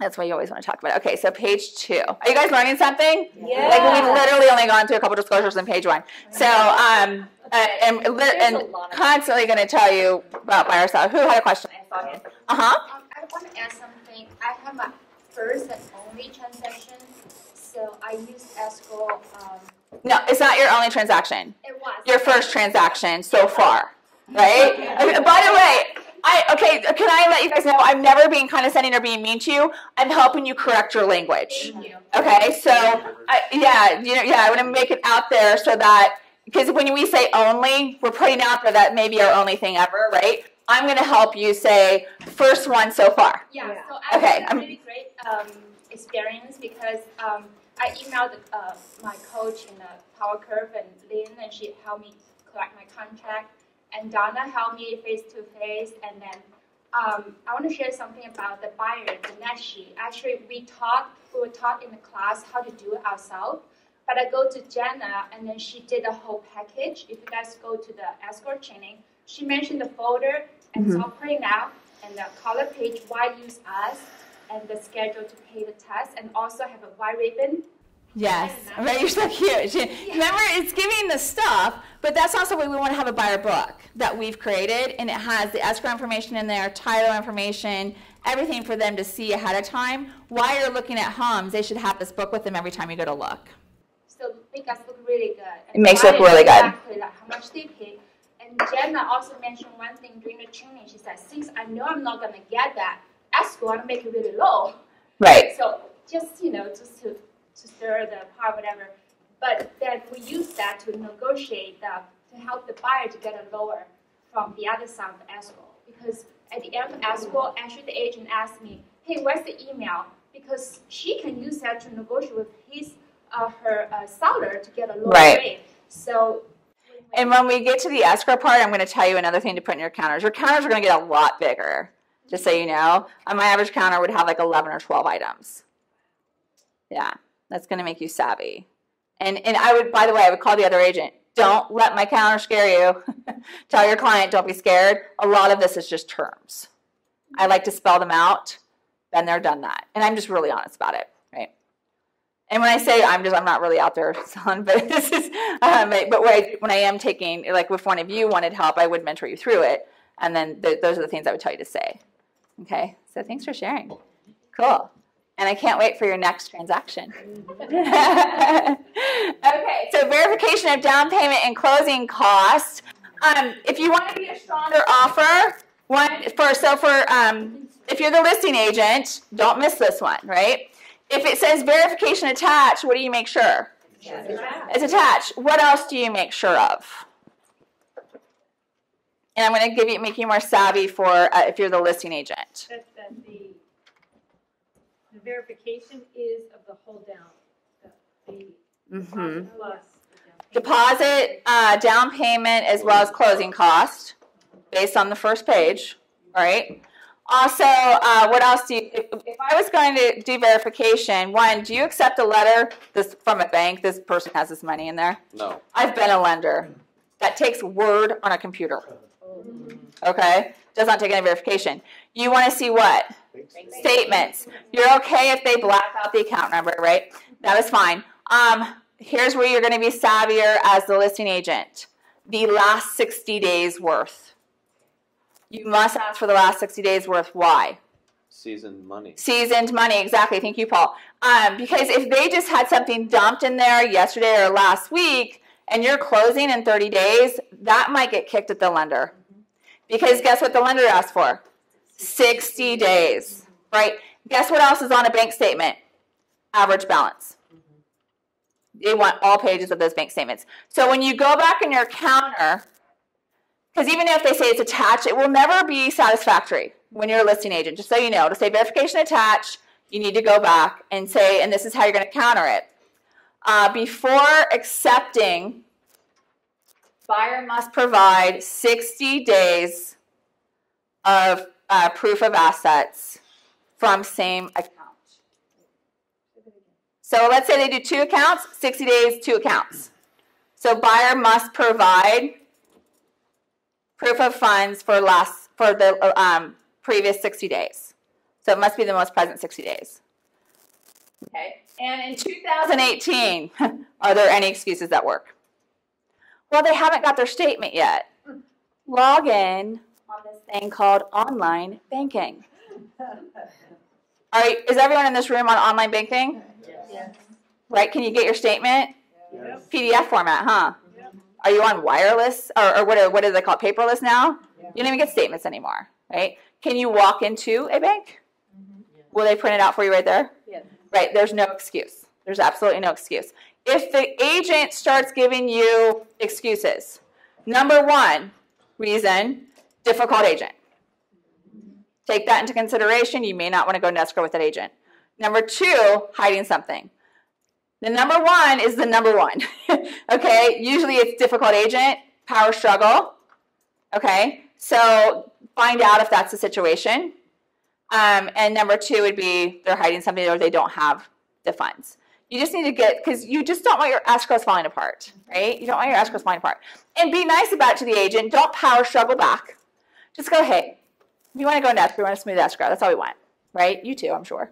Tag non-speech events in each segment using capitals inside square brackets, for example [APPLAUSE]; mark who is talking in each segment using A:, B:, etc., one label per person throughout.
A: That's why you always want to talk about it. Okay, so page two. Are you guys learning something?
B: Yeah.
A: Like we've literally only gone through a couple disclosures in page one. So um, uh, and, and constantly going to tell you about buyer seller. Who had a question? Uh huh.
C: Um, I want to add something. I have my first and only transaction, so I use escrow. Um,
A: No, it's not your only transaction.
C: it was
A: Your first transaction so far, right? Okay, By the way, I okay. Can I let you guys know? I'm never being condescending or being mean to you. I'm helping you correct your language.
C: Thank you.
A: Okay, so I, yeah, you know, yeah, I want to make it out there so that because when we say only, we're putting out there that may be our only thing ever, right? I'm going to help you say first one so far.
C: Yeah.
B: Yeah.
C: So I
A: Okay,
C: had a
A: I'm-
C: really great um, experience because um, I emailed uh, my coach in the Power Curve and Lynn, and she helped me collect my contract. And Donna helped me face to face. And then um, I want to share something about the buyer, sheet. Actually, we taught we were taught in the class how to do it ourselves. But I go to Jenna, and then she did the whole package. If you guys go to the escrow training, she mentioned the folder and
A: Mhm.
C: printing out and the color page why use us and the schedule to pay the test and also have a white ribbon
A: Yes, right. You're so cute. She- Remember, it's giving the stuff, but that's also why we want to have a buyer book that we've created, and it has the escrow information in there, title information, everything for them to see ahead of time. While you're looking at homes, they should have this book with them every time you go to look.
C: so make us look really good. And
A: It makes it look really good.
C: Exactly like how much they pay. And Jenna also mentioned one thing during the training. She said, since I know I'm not gonna get that, escrow, I'm gonna make it really low.
A: Right.
C: So just you know, just to, to stir the pot, whatever. But then we use that to negotiate the, to help the buyer to get a lower from the other side of the escrow. Because at the end of escrow, actually the agent asked me, "Hey, where's the email?" Because she can use that to negotiate with his uh, her uh, seller to get a lower
A: Right.
C: rate. So.
A: And when we get to the escrow part, I'm going to tell you another thing to put in your counters. Your counters are going to get a lot bigger, just so you know. Uh, my average counter would have like 11 or 12 items. Yeah, that's going to make you savvy. And and I would, by the way, I would call the other agent. Don't let my counter scare you. [LAUGHS] Tell your client, don't be scared. A lot of this is just terms. I like to spell them out. Been there, done that, and I'm just really honest about it, right? And when I say I'm just, I'm not really out there [LAUGHS] selling, but this is, um, but when I, when I am taking, like if one of you wanted help, I would mentor you through it, and then th- those are the things I would tell you to say. Okay, so thanks for sharing. Cool. And I can't wait for your next transaction. [LAUGHS] okay, so verification of down payment and closing costs. Um, if you want to be a stronger offer, one for so for um, if you're the listing agent, don't miss this one, right? If it says verification attached, what do you make sure? It's attached. What else do you make sure of? And I'm going to give you make you more savvy for uh, if you're the listing agent.
B: That, that the, the verification is of the hold down, the, the
A: hmm
B: plus.
A: Deposit, uh, down payment, as well as closing cost, based on the first page, right? Also, uh, what else do you, if, if I was going to do verification, one, do you accept a letter this from a bank? This person has this money in there.
D: No.
A: I've been a lender. That takes Word on a computer. Okay? Does not take any verification. You want to see what? Statements. You're okay if they black out the account number, right? That is fine. Um, here's where you're going to be savvier as the listing agent. The last 60 days worth. You must ask for the last 60 days worth. Why?
D: Seasoned money.
A: Seasoned money, exactly. Thank you, Paul. Um, because if they just had something dumped in there yesterday or last week and you're closing in 30 days, that might get kicked at the lender. Because guess what the lender asked for? 60 days, right? Guess what else is on a bank statement? Average balance. They want all pages of those bank statements. So when you go back in your counter, because even if they say it's attached, it will never be satisfactory when you're a listing agent. Just so you know, to say verification attached, you need to go back and say, and this is how you're going to counter it. Uh, before accepting, buyer must provide 60 days of uh, proof of assets from same account. So let's say they do two accounts, 60 days, two accounts. So buyer must provide proof of funds for last for the um, previous 60 days. So it must be the most present 60 days. Okay. And in 2018, [LAUGHS] are there any excuses that work? Well, they haven't got their statement yet. Hmm. Log in on this thing called online banking. All right, is everyone in this room on online banking?
B: Yes.
A: Right? Can you get your statement?
D: Yes.
A: PDF format, huh? Are you on wireless or, or what, are, what do they call it, paperless now?
D: Yeah.
A: You don't even get statements anymore, right? Can you walk into a bank? Mm-hmm. Will they print it out for you right there?
B: Yes.
A: Right, there's no excuse. There's absolutely no excuse. If the agent starts giving you excuses, number one reason, difficult agent. Take that into consideration. You may not want to go into escrow with that agent. Number two, hiding something. The number one is the number one. [LAUGHS] okay, usually it's difficult agent, power struggle. Okay, so find out if that's the situation. Um, and number two would be they're hiding something or they don't have the funds. You just need to get because you just don't want your escrows falling apart, right? You don't want your escrows falling apart. And be nice about it to the agent. Don't power struggle back. Just go, hey, we want to go into we want to smooth escrow. That's all we want, right? You too, I'm sure.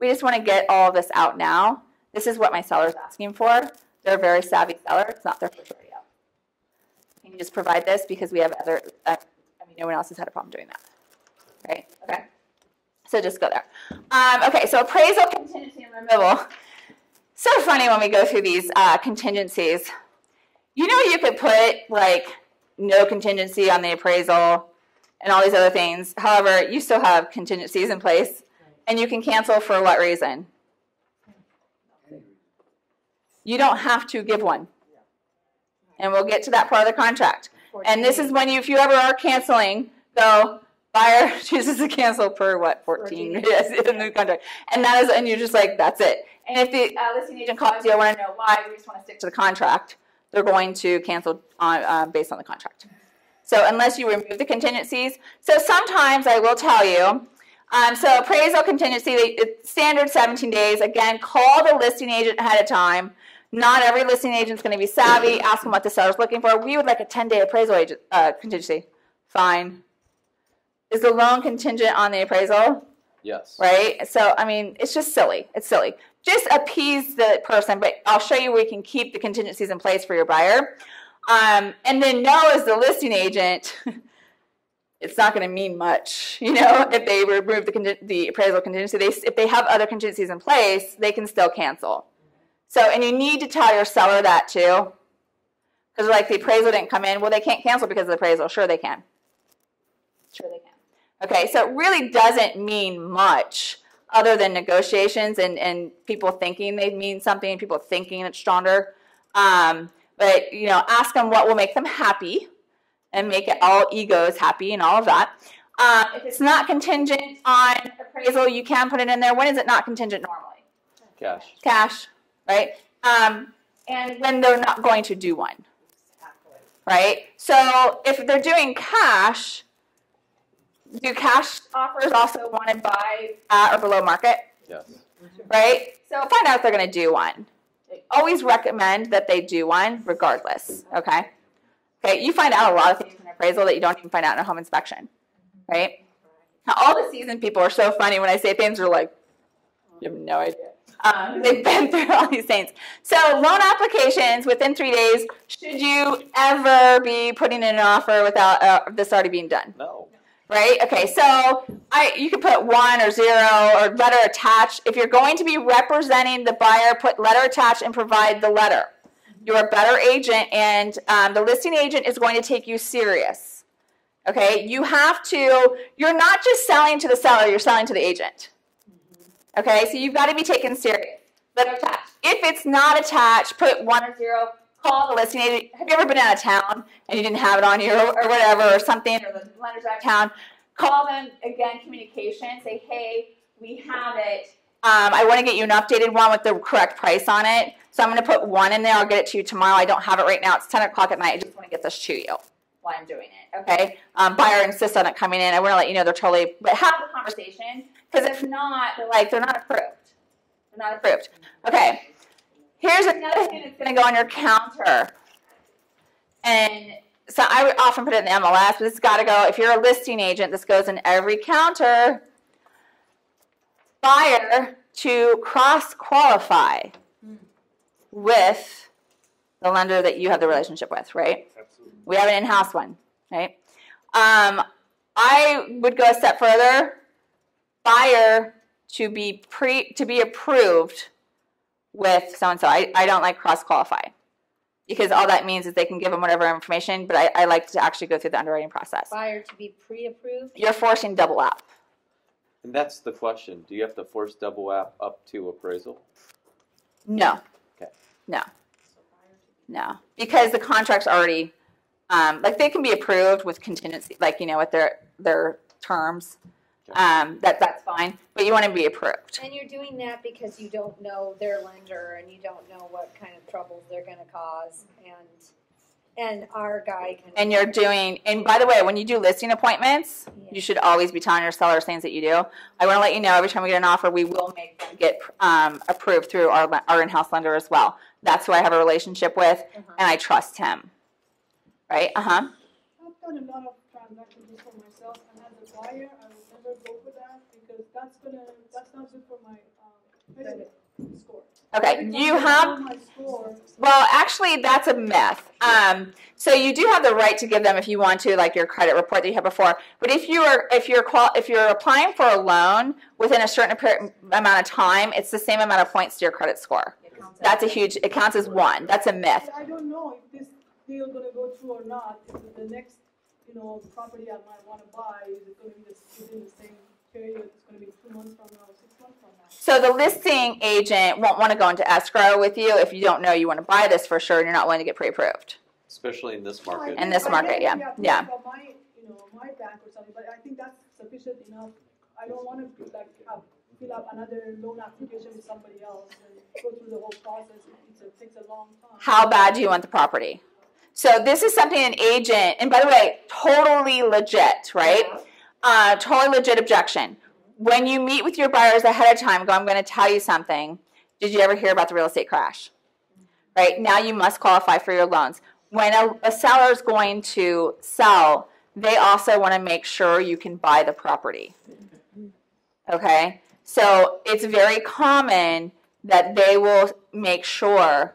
A: We just want to get all of this out now. This is what my seller's asking for. They're a very savvy seller. It's not their first rodeo. Can you just provide this because we have other, uh, I mean, no one else has had a problem doing that, right? Okay. So just go there. Um, okay, so appraisal, contingency, and removal. So funny when we go through these uh, contingencies. You know, you could put like no contingency on the appraisal and all these other things. However, you still have contingencies in place, and you can cancel for what reason? You don't have to give one. And we'll get to that part of the contract. And this is when you, if you ever are canceling, go buyer [LAUGHS] chooses to cancel per what 14,
B: 14.
A: yes in the contract, and that is and you're just like that's it. And if the uh, listing agent calls you, I want to know why. We just want to stick to the contract. They're going to cancel on uh, based on the contract. So unless you remove the contingencies, so sometimes I will tell you. Um, so appraisal contingency, they- standard 17 days. Again, call the listing agent ahead of time. Not every listing agent is going to be savvy. Ask them what the seller's looking for. We would like a 10-day appraisal agent, uh, contingency. Fine. Is the loan contingent on the appraisal?
E: Yes.
A: Right? So, I mean, it's just silly. It's silly. Just appease the person, but I'll show you where you can keep the contingencies in place for your buyer. Um, and then know as the listing agent, [LAUGHS] it's not going to mean much. You know, if they remove the, the appraisal contingency, they, if they have other contingencies in place, they can still cancel. So, and you need to tell your seller that too. Because like the appraisal didn't come in, well, they can't cancel because of the appraisal. Sure, they can. Sure, they can. Okay, so it really doesn't mean much other than negotiations and, and people thinking they mean something and people thinking it's stronger. Um, but, you know, ask them what will make them happy and make it all egos happy and all of that. Um, if it's not contingent on appraisal, you can put it in there. When is it not contingent normally?
E: Cash.
A: Cash, right? Um, and when they're not going to do one right? So if they're doing cash, do cash offers also want to buy at or below market,
E: Yes.
A: right? So find out if they're going to do one. Always recommend that they do one regardless, okay? Okay, you find out a lot of things in appraisal that you don't even find out in a home inspection, right? Now, all the seasoned people are so funny when I say things, they're like, you have no idea. Um, [LAUGHS] they've been through all these things. So loan applications within three days. Should you ever be putting in an offer without uh, this already being done?
E: No.
A: Right? Okay. So I you could put one or zero or letter attached. If you're going to be representing the buyer, put letter attached and provide the letter. You're a better agent, and um, the listing agent is going to take you serious. Okay. You have to. You're not just selling to the seller. You're selling to the agent. Okay, so you've got to be taken serious. Letter attached. If it's not attached, put one or zero. Call the listing agent. Have you ever been out of town and you didn't have it on you or, or whatever or something, or the lender's out of town? Call them again. Communication. Say, hey, we have it. Um, I want to get you an updated one with the correct price on it. So I'm going to put one in there. I'll get it to you tomorrow. I don't have it right now. It's 10 o'clock at night. I just want to get this to you while I'm doing it. Okay. Um, buyer insists on it coming in. I want to let you know they're totally. But have the conversation because if not, they're like they're not approved. They're not approved. Okay. Here's another thing that's going to go on your counter. And so I would often put it in the MLS, but it's got to go. If you're a listing agent, this goes in every counter. buyer to cross qualify with the lender that you have the relationship with, right?
D: Absolutely.
A: We have an in-house one, right? Um, I would go a step further. Buyer to be pre to be approved with so and so. I, I don't like cross qualify because all that means is they can give them whatever information, but I, I like to actually go through the underwriting process.
B: Buyer to be pre-approved?
A: You're forcing double up.
E: And that's the question. Do you have to force double app up to appraisal?
A: No.
E: Okay.
A: No. No. Because the contract's already um, like they can be approved with contingency, like you know, with their their terms.
E: Okay.
A: Um, that that's fine, but you want to be approved.
B: And you're doing that because you don't know their lender and you don't know what kind of troubles they're gonna cause and, and our guy can.
A: And you're doing. And by the way, when you do listing appointments,
B: Yeah.
A: you should always be telling your sellers things that you do. I want to let you know every time we get an offer, we will make them get um, approved through our our in-house lender as well. That's who I have a relationship with,
B: Uh-huh.
A: and I trust him. Right? Uh huh.
F: I've done a lot of transactions for myself, and as a buyer, I would never go for that, because that's gonna, that's not good for my, um, credit score.
A: Okay.
F: Every
A: You have.
F: My score,
A: Well, actually, that's a myth. Um, so you do have the right to give them if you want to, like your credit report that you had before. But if you are if you're qual- if you're applying for a loan within a certain amount of time, it's the same amount of points to your credit score. That's a huge. It counts as one. That's a myth.
F: I don't know if this deal gonna go through or not, if the next, you know, property I might wanna buy, is it gonna be the, within the same period, it's gonna be two months from now, six months from now?
A: So the listing agent won't want to go into escrow with you if you don't know you want to buy this for sure and you're not willing to get pre-approved.
E: Especially in this market.
A: In this market, yeah, yeah.
F: My, you know, my bank or something, but I think that's sufficient enough. I don't wanna like have, fill out another loan application with somebody else and go through the whole process. It's a, takes a long time.
A: How bad do you want the property? So this is something an agent, and by the way, totally legit, right? Uh, totally legit objection. When you meet with your buyers ahead of time, go, I'm going to tell you something. Did you ever hear about the real estate crash? Right now, you must qualify for your loans. When a, a seller is going to sell, they also want to make sure you can buy the property. Okay, so it's very common that they will make sure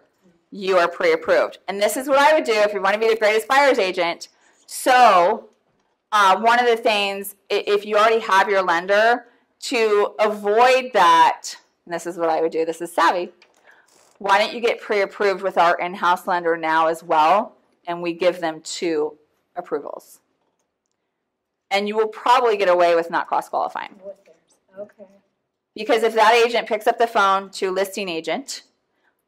A: you are pre-approved. And this is what I would do if you want to be the greatest buyer's agent. So, uh, one of the things, if you already have your lender, to avoid that, and this is what I would do. This is savvy. Why don't you get pre-approved with our in-house lender now as well, and we give them two approvals. And you will probably get away with not cross-qualifying.
B: Okay.
A: Because if that agent picks up the phone to listing agent,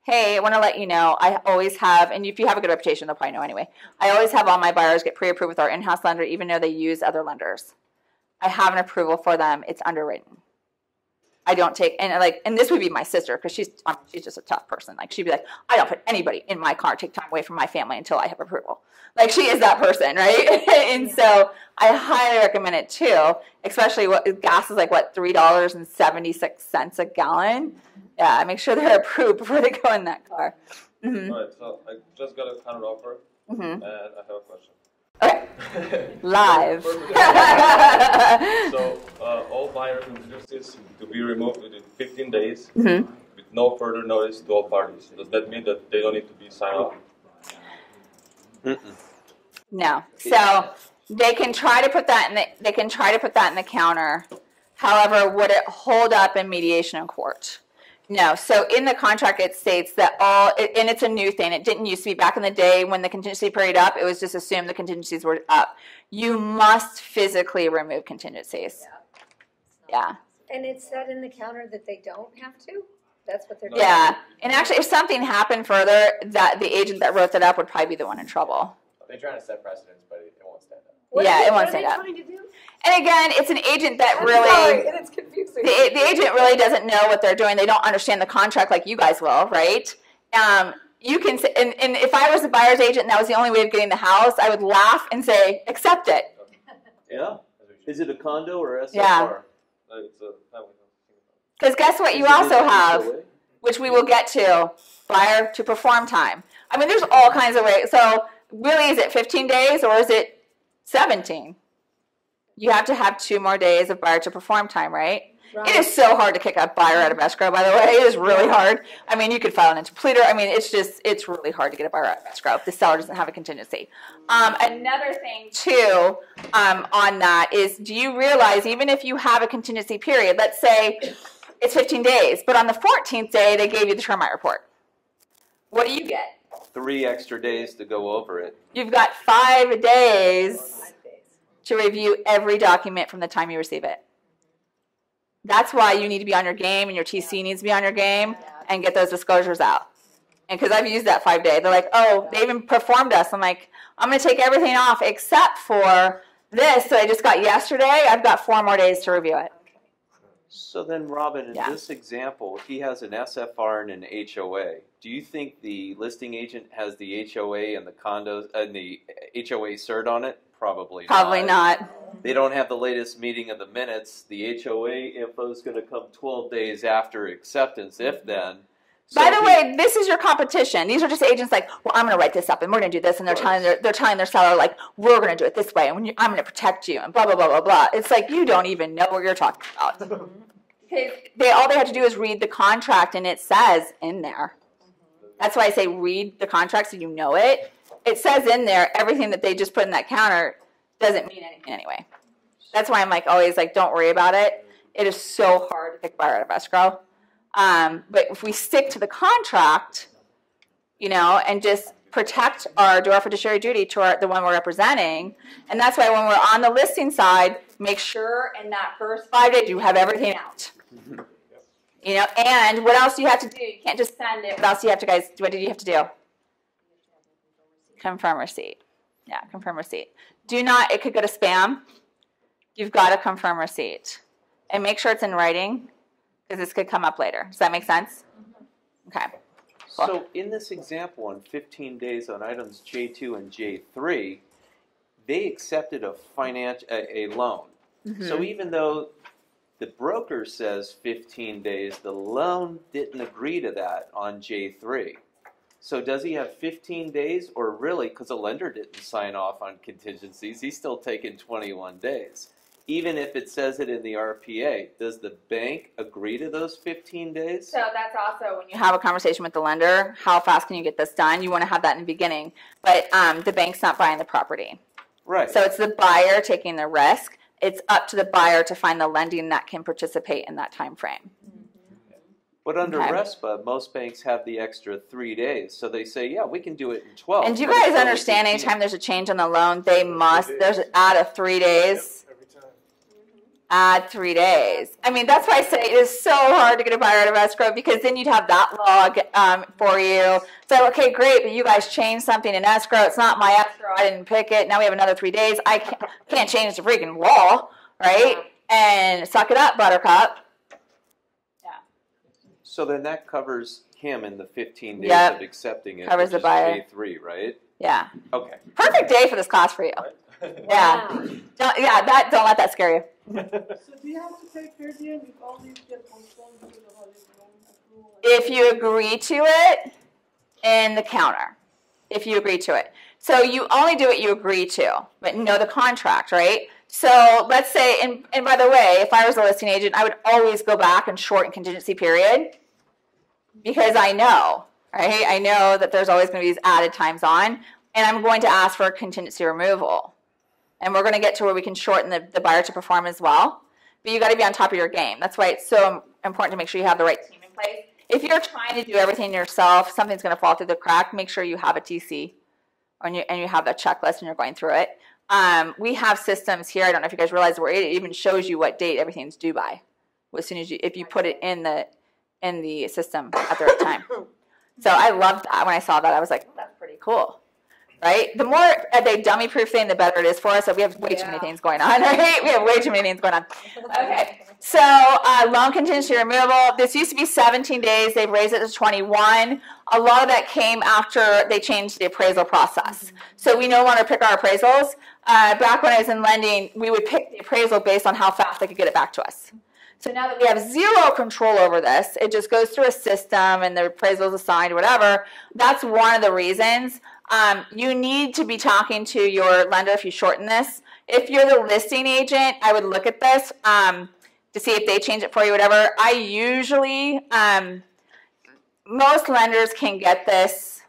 A: hey, I want to let you know, I always have, and if you have a good reputation, they'll probably know anyway. I always have all my buyers get pre-approved with our in-house lender, even though they use other lenders. I have an approval for them. It's underwritten. I don't take and like, and this would be my sister because she's um, she's just a tough person. Like she'd be like, I don't put anybody in my car, take time away from my family until I have approval. Like she is that person, right? [LAUGHS] and
B: Yeah.
A: so I highly recommend it too. Especially what gas is like what three dollars and seventy six cents a gallon. Yeah, I make sure they're [LAUGHS] approved before they go in that car. hmm
D: Alright, so I just got a counter offer
A: hmm
D: and I have a question.
A: Okay, [LAUGHS] live. [LAUGHS]
D: So, uh, all buyers and interested to be removed within fifteen days
A: Mhm.
D: with no further notice to all parties. Does that mean that they don't need to be signed off?
E: Mm-mm.
A: No. So they can try to put that in the they can try to put that in the counter. However, would it hold up in mediation in court? No. So in the contract it states that all and it's a new thing. It didn't used to be back in the day when the contingency period up, it was just assumed the contingencies were up. You must physically remove contingencies. Yeah.
B: And it's said in the counter that they don't have to? That's what they're
D: No.
B: doing?
A: Yeah. And actually if something happened further, that the agent that wrote that up would probably be the one in trouble.
G: They're trying to set precedents, but it, it won't stand up.
B: What
A: Yeah,
B: are they-
A: it won't
B: what are
A: stand
B: they
A: up.
B: to do?
A: And again, it's an agent that
B: I'm [LAUGHS]
A: really
B: sorry, and it's confusing.
A: the, the agent really doesn't know what they're doing. They don't understand the contract like you guys will, right? Um, you can say, and, and if I was a buyer's agent and that was the only way of getting the house, I would laugh and say, accept it.
E: Yeah. Is it a condo or SFR?
A: Yeah.
D: It's a family house.
A: Because guess what? You also have, which we will get to, buyer to perform time. I mean, there's all kinds of ways. So, really, is it 15 days or is it 17? You have to have two more days of buyer to perform time, right? Right. It is so hard to kick a buyer out of escrow, by the way. It is really hard. I mean, you could file an interpleader. I mean, it's just, it's really hard to get a buyer out of escrow if the seller doesn't have a contingency. Um, another thing, too, um, on that is do you realize even if you have a contingency period, let's say it's 15 days, but on the 14th day, they gave you the termite report. What do you get?
E: Three extra days to go over it.
A: You've got five days to review every document from the time you receive it. That's why you need to be on your game and your TC needs to be on your game and get those disclosures out. And because I've used that five day, they're like, oh, they even performed us. I'm like, I'm going to take everything off except for this that I just got yesterday. I've got four more days to review it.
E: So then, Robin, in
A: Yeah.
E: this example, he has an SFR and an HOA. Do you think the listing agent has the HOA and the condos uh, and the HOA cert on it? Probably.
A: Probably not.
E: They don't have the latest meeting of the minutes. The HOA info is going to come 12 days after acceptance, if then. So
A: By the
E: he-
A: way, this is your competition. These are just agents like, well, I'm going to write this up and we're going to do this, and they're telling their they're telling their seller like, we're going to do it this way, and when you, I'm going to protect you, and blah blah blah blah blah. It's like you don't even know what you're talking about. [LAUGHS] They all they have to do is read the contract, and it says in there. That's why I say read the contract so you know it. It says in there everything that they just put in that counter doesn't mean anything anyway. That's why I'm like always like, don't worry about it. It is so hard to pick a buyer out of escrow. Um, but if we stick to the contract, you know, and just protect our do our fiduciary duty to our, the one we're representing, and that's why when we're on the listing side, make sure in that first five days you have everything out. You know, and what else do you have to do? You can't just send it. What else do you have to, guys? What did you have to do? Confirm receipt. Yeah, confirm receipt. Do not. It could go to spam. You've got to confirm receipt, and make sure it's in writing, because this could come up later. Does that make sense? Okay. Cool.
E: So in this example, on 15 days on items J2 and J3, they accepted a finance a, a loan.
A: Mm-hmm.
E: So even though the broker says 15 days, the loan didn't agree to that on J3. So does he have 15 days, or really, because the lender didn't sign off on contingencies, he's still taking 21 days? Even if it says it in the RPA, does the bank agree to those 15 days?
A: So that's also when you have a conversation with the lender, how fast can you get this done? You want to have that in the beginning, but um, the bank's not buying the property.
E: Right.
A: So it's the buyer taking the risk. It's up to the buyer to find the lending that can participate in that time frame.
E: But under
A: Okay.
E: RESPA, most banks have the extra three days. So they say, yeah, we can do it in 12.
A: And do you guys understand anytime there's a change on the loan, they must, there's add of three days,
H: Every time.
A: Add three days. I mean, that's why I say it is so hard to get a buyer out of escrow because then you'd have that log um, for you. So, okay, great, but you guys changed something in escrow. It's not my escrow. I didn't pick it. Now we have another three days. I can't, can't change the freaking law, right? And suck it up, buttercup. Yeah.
E: So then that covers him in the 15 days
A: Yep.
E: of accepting it.
A: Covers
E: which
A: the buyer.
E: J3, right?
A: Yeah.
E: Okay.
A: Perfect day for this class for you. Yeah. Don't, yeah, that, don't let that scare you.
F: So do you have to take per diem if all these get postponed because of holiday loan approval?
A: if you agree to it in the counter, if you agree to it. So you only do what you agree to, but know the contract, right? So let's say, and, and by the way, if I was a listing agent, I would always go back and shorten contingency period because I know, right? I know that there's always going to be these added times on, and I'm going to ask for a contingency removal. And we're going to get to where we can shorten the, the buyer to perform as well. But you got to be on top of your game. That's why it's so important to make sure you have the right team in place. If you're trying to do everything yourself, something's going to fall through the crack. Make sure you have a TC and you, and you have that checklist and you're going through it. Um, we have systems here. I don't know if you guys realize where it even shows you what date everything's due by. As soon as you, if you put it in the in the system at the right time. [COUGHS] So I loved that when I saw that. I was like, that's pretty cool. Right? The more they dummy proof thing, the better it is for us. So we have way too many things going on, [LAUGHS] right? We have way too many things going on. Okay. [LAUGHS] So uh, loan contingency removal. This used to be 17 days. They've raised it to 21. A lot of that came after they changed the appraisal process. So we no longer pick our appraisals. Uh, back when I was in lending, we would pick the appraisal based on how fast they could get it back to us. So now that we have zero control over this, it just goes through a system and the appraisal is assigned, whatever. That's one of the reasons. Um, you need to be talking to your lender if you shorten this. If you're the listing agent, I would look at this. Um, to see if they change it for you, whatever. I usually, um, most lenders can get this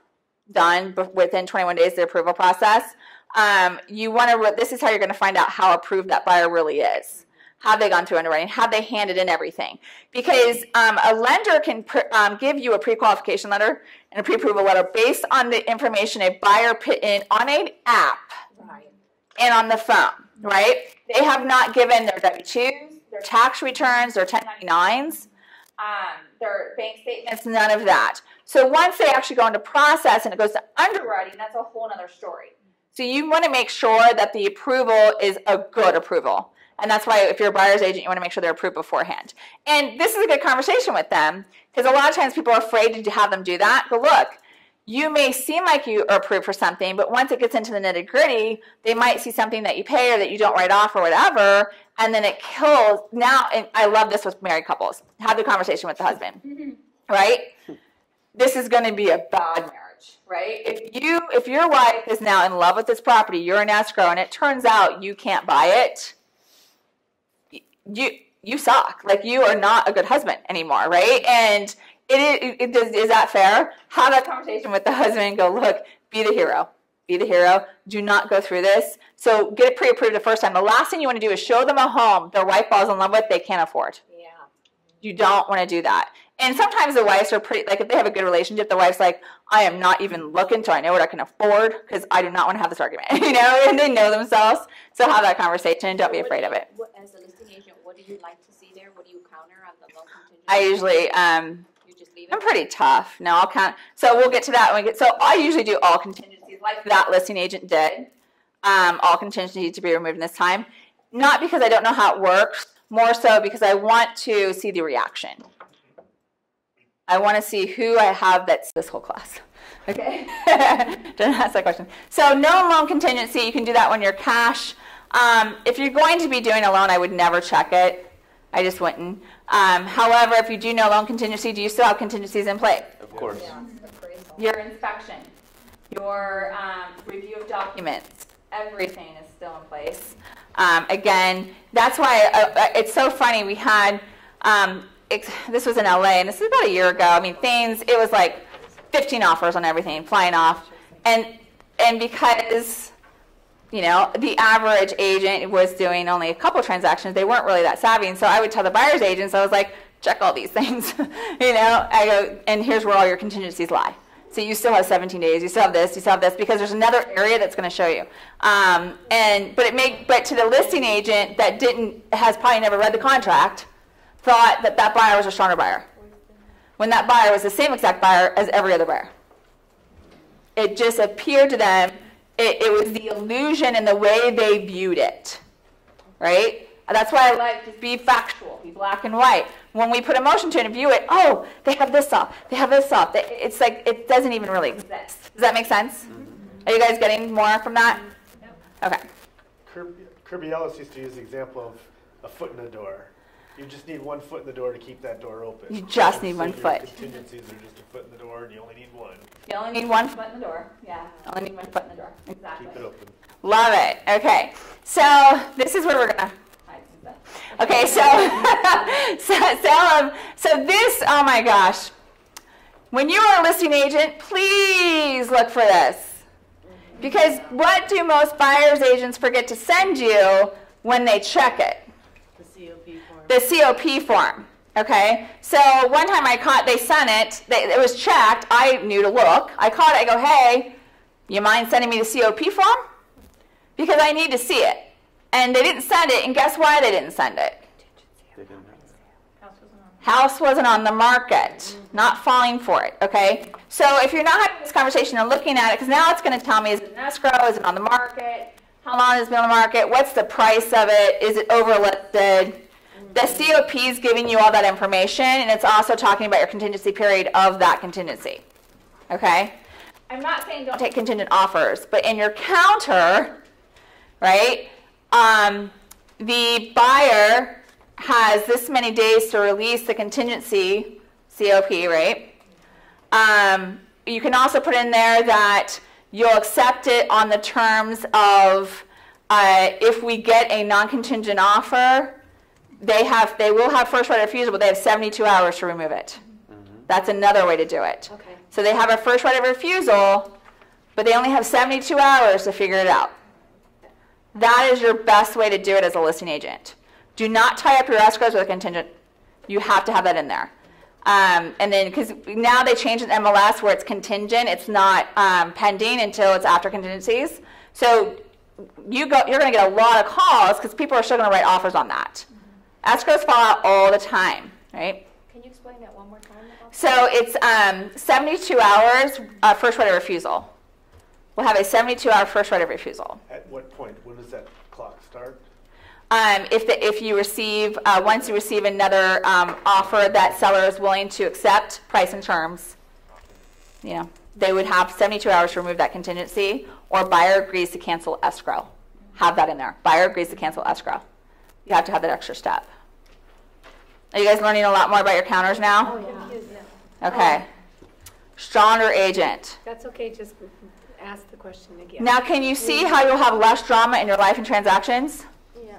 A: done within 21 days of the approval process. Um, you want to, this is how you're going to find out how approved that buyer really is. Have they gone through underwriting? Have they handed in everything? Because um, a lender can um, give you a pre-qualification letter and a pre-approval letter based on the information a buyer put in on an app
B: Right.
A: and on the phone, right? They have not given their W-2s, their tax returns, their 1099s, um, their bank statements, none of that. So once they actually go into process and it goes to underwriting, that's a whole other story. So you want to make sure that the approval is a good approval. And that's why if you're a buyer's agent, you want to make sure they're approved beforehand. And this is a good conversation with them because a lot of times people are afraid to have them do that. But look, you may seem like you are approved for something, but once it gets into the nitty gritty, they might see something that you pay or that you don't write off or whatever, and then it kills. Now, and I love this with married couples. Have the conversation with the husband, mm-hmm. right? This is going to be a bad marriage, right? If you, if your wife is now in love with this property, you're an escrow, and it turns out you can't buy it, you you suck. Like you are not a good husband anymore, right? And it is, it does, is that fair? Have that conversation with the [LAUGHS] husband and go, look, be the hero. Be the hero. Do not go through this. So get it pre-approved the first time. The last thing you want to do is show them a home their wife falls in love with they can't afford.
B: Yeah.
A: You don't want to do that. And sometimes the wives are pretty, like if they have a good relationship, the wife's like, I am not even looking until I know what I can afford because I do not want to have this argument, [LAUGHS] you know, and they know themselves. So have that conversation don't be afraid of it.
H: What- As a listing agent, what do you like to see there? What do you counter on the loan contingency?
A: I usually, um,
H: You just leave it?
A: I'm pretty tough. No, I'll count. So we'll get to that when we get. So I usually do all contingencies, like that listing agent did. Um, all contingencies to be removed in this time, not because I don't know how it works, more so because I want to see the reaction. I want to see who I have that's this whole class. Okay, [LAUGHS] don't ask that question. So no loan contingency. You can do that when you're cash. Um, if you're going to be doing a loan, I would never check it. I just wouldn't. Um, however, if you do no loan contingency, do you still have contingencies in place?
E: Of course.
B: Yeah.
A: Your inspection, your um, review of documents, everything is still in place. Um, again, that's why uh, uh, it's so funny. We had um, ex- this was in LA, and this is about a year ago. I mean, things it was like 15 offers on everything, flying off, and and because you know the average agent was doing only a couple transactions, they weren't really that savvy, and so I would tell the buyer's agents, I was like, check all these [LAUGHS] things, you know. I go, and here's where all your contingencies lie. So you still have 17 days. You still have this. You still have this because there's another area that's going to show you. Um, and but it make but to the listing agent that didn't has probably never read the contract, thought that that buyer was a stronger buyer, when that buyer was the same exact buyer as every other buyer. It just appeared to them. It, it was the illusion and the way they viewed it, right? That's why I like to be factual, be black and white. When we put emotion to it and view it, oh, they have this off, they have this off. It's like it doesn't even really exist. Does that make sense? Mm-hmm. Are you guys getting more from that? Okay.
I: Kirby, Kirby Ellis used to use the example of a foot in the door. You just need one foot in the door to keep that door open.
A: You just need
I: so
A: one
I: your
A: foot.
I: Contingencies are just a foot in the door, and you only need one.
A: You only need one foot in the door. Yeah. Only need one foot in the door. Exactly.
I: Keep it open.
A: Love it. Okay. So this is where we're gonna. Okay. So [LAUGHS] so so, um, so this. Oh my gosh. When you are a listing agent, please look for this. Because what do most buyers agents forget to send you when they check it?
H: The COP form.
A: Okay, so one time I caught, they sent it, they, it was checked, I knew to look. I caught it, I go, hey, you mind sending me the COP form? Because I need to see it. And they didn't send it, and guess why they didn't send it? House wasn't on the market, not falling for it, okay? So if you're not having this conversation and looking at it, because now it's going to tell me, is it an escrow, is it on the market? How long has it been on the market? What's the price of it? Is it overlisted? The COP is giving you all that information, and it's also talking about your contingency period of that contingency, okay? I'm not saying don't take contingent offers, but in your counter, right, um, the buyer has this many days to release the contingency COP, right? Um, you can also put in there that you'll accept it on the terms of uh, if we get a non-contingent offer, they have they will have first right of refusal, but they have 72 hours to remove it. That's another way to do it.
B: Okay.
A: So they have a first right of refusal, but they only have 72 hours to figure it out. That is your best way to do it as a listing agent. Do not tie up your escrows with a contingent. You have to have that in there. Um, and then, because now they changed in MLS where it's contingent, it's not um, pending until it's after contingencies. So you go, you're going to get a lot of calls because people are still going to write offers on that. Escrows fall out all the time, right?
H: Can you explain that one more time?
A: So it's um, 72 hours uh, first right of refusal. We'll have a 72 hour first right of refusal.
I: At what point? When does that clock start?
A: Um, if, the, if you receive, uh, once you receive another um, offer that seller is willing to accept, price and terms, you know, they would have 72 hours to remove that contingency, or buyer agrees to cancel escrow. Have that in there. Buyer agrees to cancel escrow. You have to have that extra step. Are you guys learning a lot more about your counters now?
B: Oh, yeah.
A: Okay. Stronger agent.
B: That's okay, just ask the question again.
A: Now, can you see how you'll have less drama in your life and transactions
J: Yeah.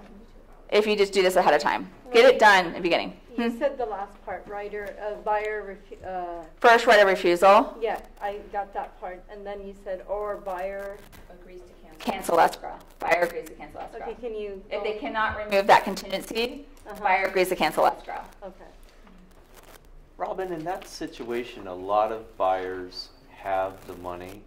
A: if you just do this ahead of time? Get it done in the beginning.
J: You
A: Hmm?
J: said the last part, writer, uh, buyer, refu- uh,
A: First right of refusal,
J: yeah, I got that part, and then you said, or buyer,
H: Agrees to cancel.
A: cancel escrow. Buyer agrees to cancel escrow.
J: okay, can you?
A: If
J: go-
A: they cannot remove that contingency,
J: Uh-huh.
A: buyer agrees to cancel escrow.
J: Okay.
E: Robin, in that situation, a lot of buyers have the money.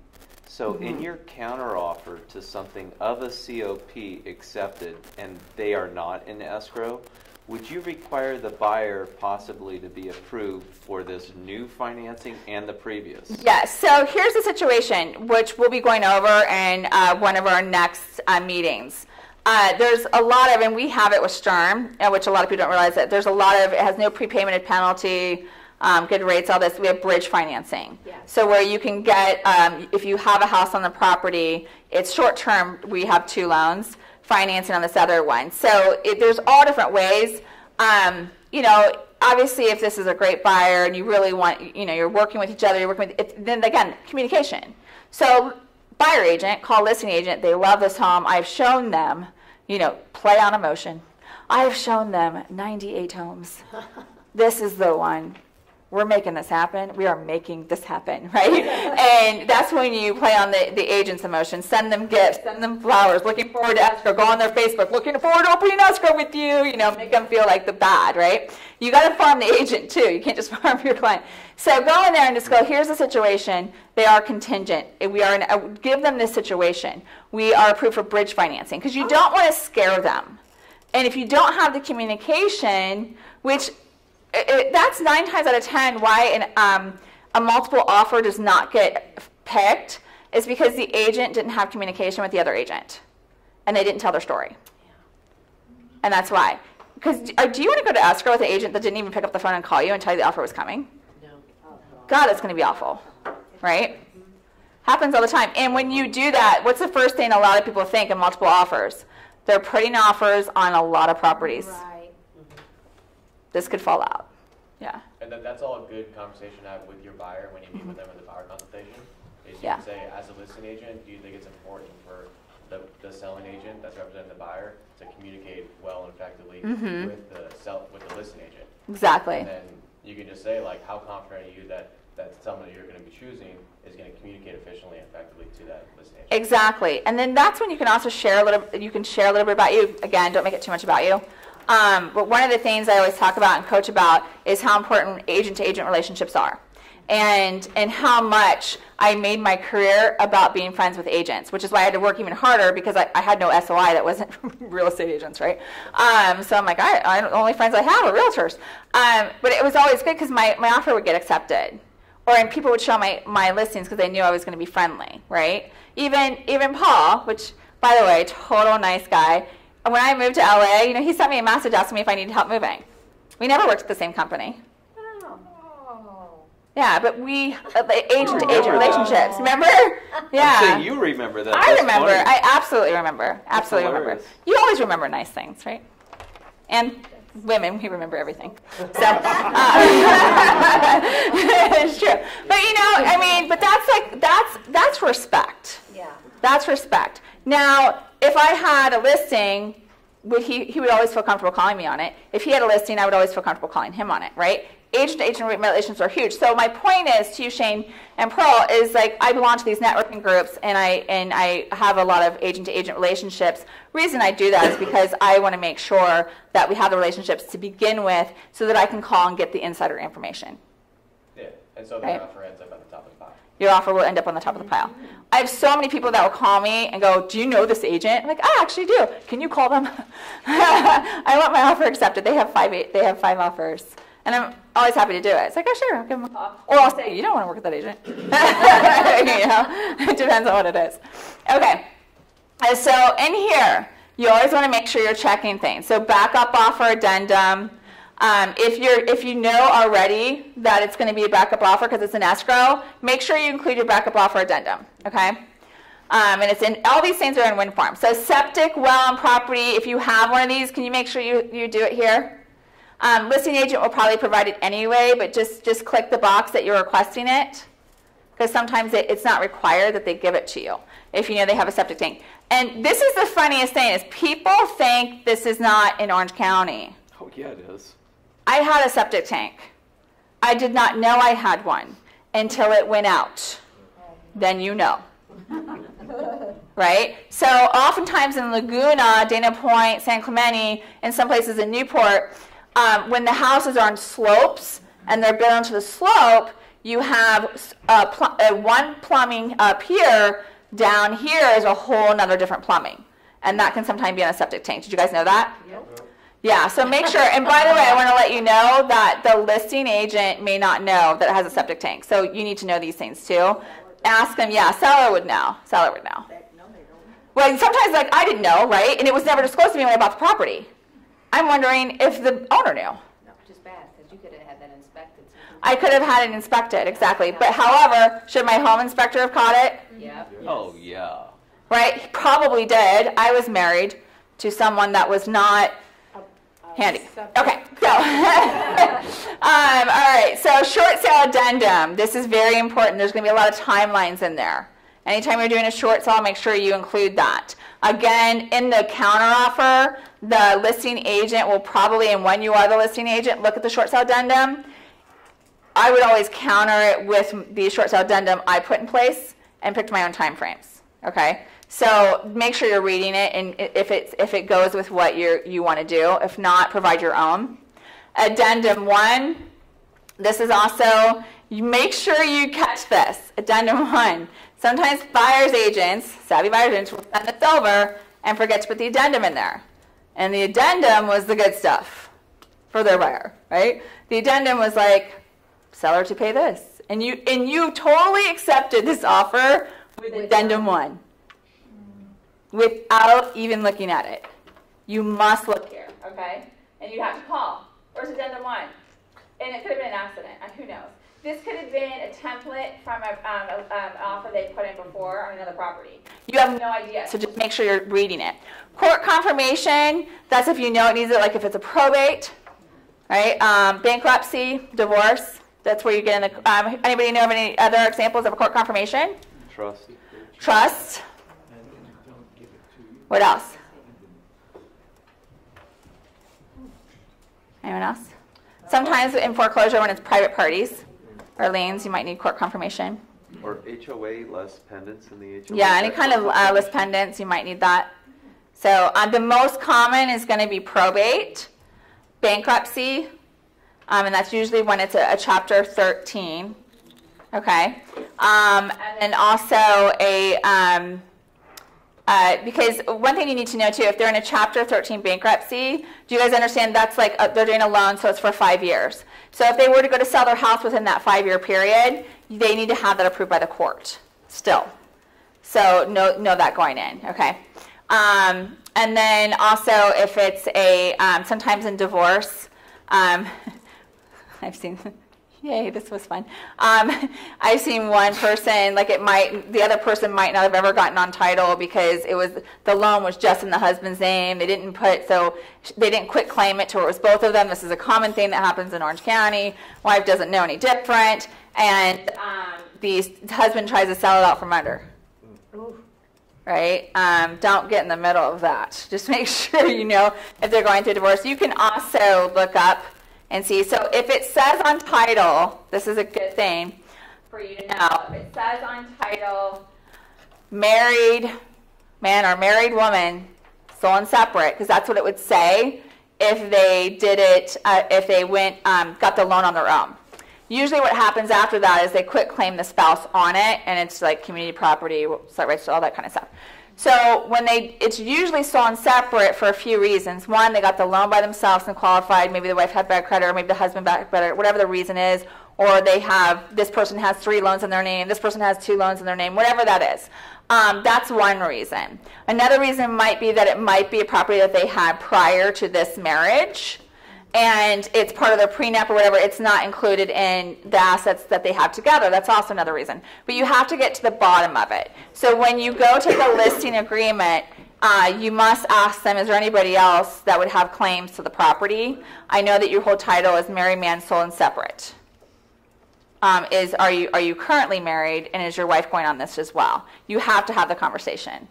E: So in your counteroffer to something of a COP accepted and they are not in escrow, would you require the buyer possibly to be approved for this new financing and the previous?
A: Yes, so here's the situation, which we'll be going over in uh, one of our next uh, meetings. Uh, there's a lot of, and we have it with Sturm, uh, which a lot of people don't realize that there's a lot of, it has no prepayment penalty, um, good rates, all this. We have bridge financing.
B: Yes.
A: So where you can get, um, if you have a house on the property, it's short term, we have two loans, financing on this other one. So it, there's all different ways. Um, you know, obviously if this is a great buyer and you really want, you know, you're working with each other, you're working with, it, then again, communication. So buyer agent, call listing agent, they love this home. I've shown them, you know, play on emotion. I've shown them 98 homes. [LAUGHS] this is the one. We're making this happen. We are making this happen, [LAUGHS] right? and that's when you play on the, the agent's emotion. Send them gifts, send them flowers, looking forward to escrow. Go on their Facebook, looking forward to opening escrow with you. You know, make them feel like the bad, right? You got to farm the agent too. You can't just [LAUGHS] farm your client. So go in there and just go. Here's the situation. They are contingent. We are in, give them this situation. We are approved for bridge financing because you don't want to scare them. And if you don't have the communication, which it, that's nine times out of ten why an, um, a multiple offer does not get picked, is because the agent didn't have communication with the other agent, and they didn't tell their story. And that's why. Because do you want to go to escrow with an agent that didn't even pick up the phone and call you and tell you the offer was coming?
H: No.
A: God, it's going to be awful, right? Happens all the time. And when you do that, what's the first thing a lot of people think in multiple offers? They're putting offers on a lot of properties.
B: Right.
A: This could fall out. Yeah.
G: And that, that's all a good conversation to have with your buyer when you meet with them in the buyer consultation. Is you
A: Yeah.
G: can say, as a listing agent, do you think it's important for the, the selling agent that's representing the buyer to communicate well and effectively
A: Mhm.
G: with the sell, with the listing agent?
A: Exactly.
G: And then you can just say like, how confident are you that, that someone that you're gonna be choosing is gonna communicate efficiently and effectively to that listing agent?
A: Exactly. And then that's when you can also share a little, you can share a little bit about you. Again, don't make it too much about you. Um, but one of the things I always talk about and coach about is how important agent to agent relationships are. And, and how much I made my career about being friends with agents, which is why I had to work even harder because I, I had no SOI that wasn't [LAUGHS] real estate agents, right? Um, so I'm like, I, I, the only friends I have are realtors. Um, but it was always good because my, my offer would get accepted or and people would show my, my listings because they knew I was going to be friendly, right? Even even Paul, which by the way, total nice guy. When I moved to LA, you know, he sent me a message asking me if I needed help moving. We never worked at the same company.
B: Oh.
A: Yeah, but we uh, agent to agent relationships. Remember?
E: I'm
A: Yeah.
E: saying you remember that.
A: I
E: That's
A: remember.
E: funny.
A: I absolutely remember. Absolutely remember. You always remember nice things, right? And women, we remember everything. So uh, [LAUGHS] it's true. But you know, I mean, but that's like that's that's respect.
B: Yeah.
A: That's respect. Now, if I had a listing would he, he would always feel comfortable calling me on it. If he had a listing, I would always feel comfortable calling him on it, right? Agent to agent relations are huge. So my point is to you, Shane and Pearl, is like I belong to these networking groups and I and I have a lot of agent to agent relationships. Reason I do that is because I want to make sure that we have the relationships to begin with so that I can call and get the insider information.
G: Yeah, and so the
A: Right.
G: offer ends up at the top of the pile.
A: Your offer will end up on the top of the pile. I have so many people that will call me and go, "Do you know this agent?" I'm like, "I actually do. Can you call them?" [LAUGHS] I want my offer accepted. They have five. They have five offers, and I'm always happy to do it. It's like, "Oh, sure, I'll give them a call." Or I'll say, "You don't want to work with that agent." [LAUGHS] you know, it depends on what it is. Okay. And so in here, you always want to make sure you're checking things. So backup offer addendum. Um, if you're if you know already that it's going to be a backup offer because it's an escrow, make sure you include your backup offer addendum. Okay. Um, and it's in all these things are in wind farm. So septic, well, and property. If you have one of these, can you make sure you, you do it here? Um, listing agent will probably provide it anyway, but just just click the box that you're requesting it because sometimes it, it's not required that they give it to you if you know they have a septic tank. And this is the funniest thing is people think this is not in Orange County.
E: Oh, yeah, it is.
A: I had a septic tank. I did not know I had one until it went out. Then you know. [LAUGHS] right? So oftentimes in Laguna, Dana Point, San Clemente, and some places in Newport, um, when the houses are on slopes and they're built onto the slope, you have uh, pl- uh, one plumbing up here. Down here is a whole another different plumbing, and that can sometimes be on a septic tank. Did you guys know that? Yeah, so make sure, and by the way, I want to let you know that the listing agent may not know that it has a septic tank. So you need to know these things too. Ask them, yeah, seller would know. Seller would know. Well, sometimes like I didn't know, right? And it was never disclosed to me when I bought the property. I'm wondering if the owner knew.
H: No, which is bad, because you could have had that inspected.
A: I could have had it inspected, exactly. But however, should my home inspector have caught it?
H: could- Yep.
E: Oh, yeah.
A: Right? He probably did. I was married to someone that was not handy. Okay, so, [LAUGHS] um, all right, so short sale addendum. This is very important. There's going to be a lot of timelines in there. Anytime you're doing a short sale, make sure you include that. Again, in the counteroffer, the listing agent will probably, and when you are the listing agent, look at the short sale addendum. I would always counter it with the short sale addendum I put in place and picked my own time frames. Okay, so make sure you're reading it, and if it's if it goes with what you you want to do. If not, provide your own. Addendum one. This is also you make sure you catch this. Addendum one. Sometimes buyers agents, savvy buyers agents, will send this over and forget to put the addendum in there. And the addendum was the good stuff for their buyer, right? The addendum was like, seller to pay this. And you and you totally accepted this offer with addendum one. Without even looking at it. You must look here, okay? And you have to call. Where's addendum one? And it could have been an accident, and who knows? This could have been a template from a, um, a, um, offer they put in before on another property. You have no idea, so just make sure you're reading it. Court confirmation, that's if you know it needs it, like if it's a probate, right? Um, bankruptcy, divorce, that's where you get in the, um, anybody know of any other examples of a court confirmation?
E: Trust.
A: Trust. What else? Anyone else? Sometimes in foreclosure, when it's private parties or liens, you might need court confirmation.
E: Or HOA, lis pendens in the HOA.
A: Yeah, any kind of uh, lis pendens, you might need that. So uh, the most common is going to be probate, bankruptcy, um, and that's usually when it's a, a Chapter 13. Okay, um, and then also a um, uh, because one thing you need to know too, if they're in a Chapter 13 bankruptcy, do you guys understand that's like uh they're doing a loan, so it's for five years. So if they were to go to sell their house within that five-year period, they need to have that approved by the court still. So know, know that going in, okay? Um, and then also if it's a, um, sometimes in divorce, um, [LAUGHS] I've seen, yay, this was fun. Um, [LAUGHS] I've seen one person, like it might, the other person might not have ever gotten on title because it was, the loan was just in the husband's name. They didn't put, so they didn't quit claim it to where it was both of them. This is a common thing that happens in Orange County. Wife doesn't know any different. And um, the husband tries to sell it out from under. right? Um, don't get in the middle of that. [LAUGHS] Just make sure you know if they're going through divorce. You can also look up and see. So if it says on title, this is a good thing for you to know. If it says on title, married man or married woman, sole and separate, because that's what it would say if they did it, uh, if they went, um, got the loan on their own. Usually what happens after that is they quit claim the spouse on it, and it's like community property, site rights, all that kind of stuff. So when they, it's usually sole and separate for a few reasons. One, they got the loan by themselves and qualified. Maybe the wife had bad credit, or maybe the husband bad credit, whatever the reason is. Or they have this person has three loans in their name, this person has two loans in their name, whatever that is. Um, that's one reason. Another reason might be that it might be a property that they had prior to this marriage and it's part of their prenup or whatever, it's not included in the assets that they have together. That's also another reason. But you have to get to the bottom of it. So when you go to the listing agreement, uh, you must ask them, is there anybody else that would have claims to the property? I know that your whole title is married man, sole, and separate. Um, is are you are you currently married, and is your wife going on this as well? You have to have the conversation,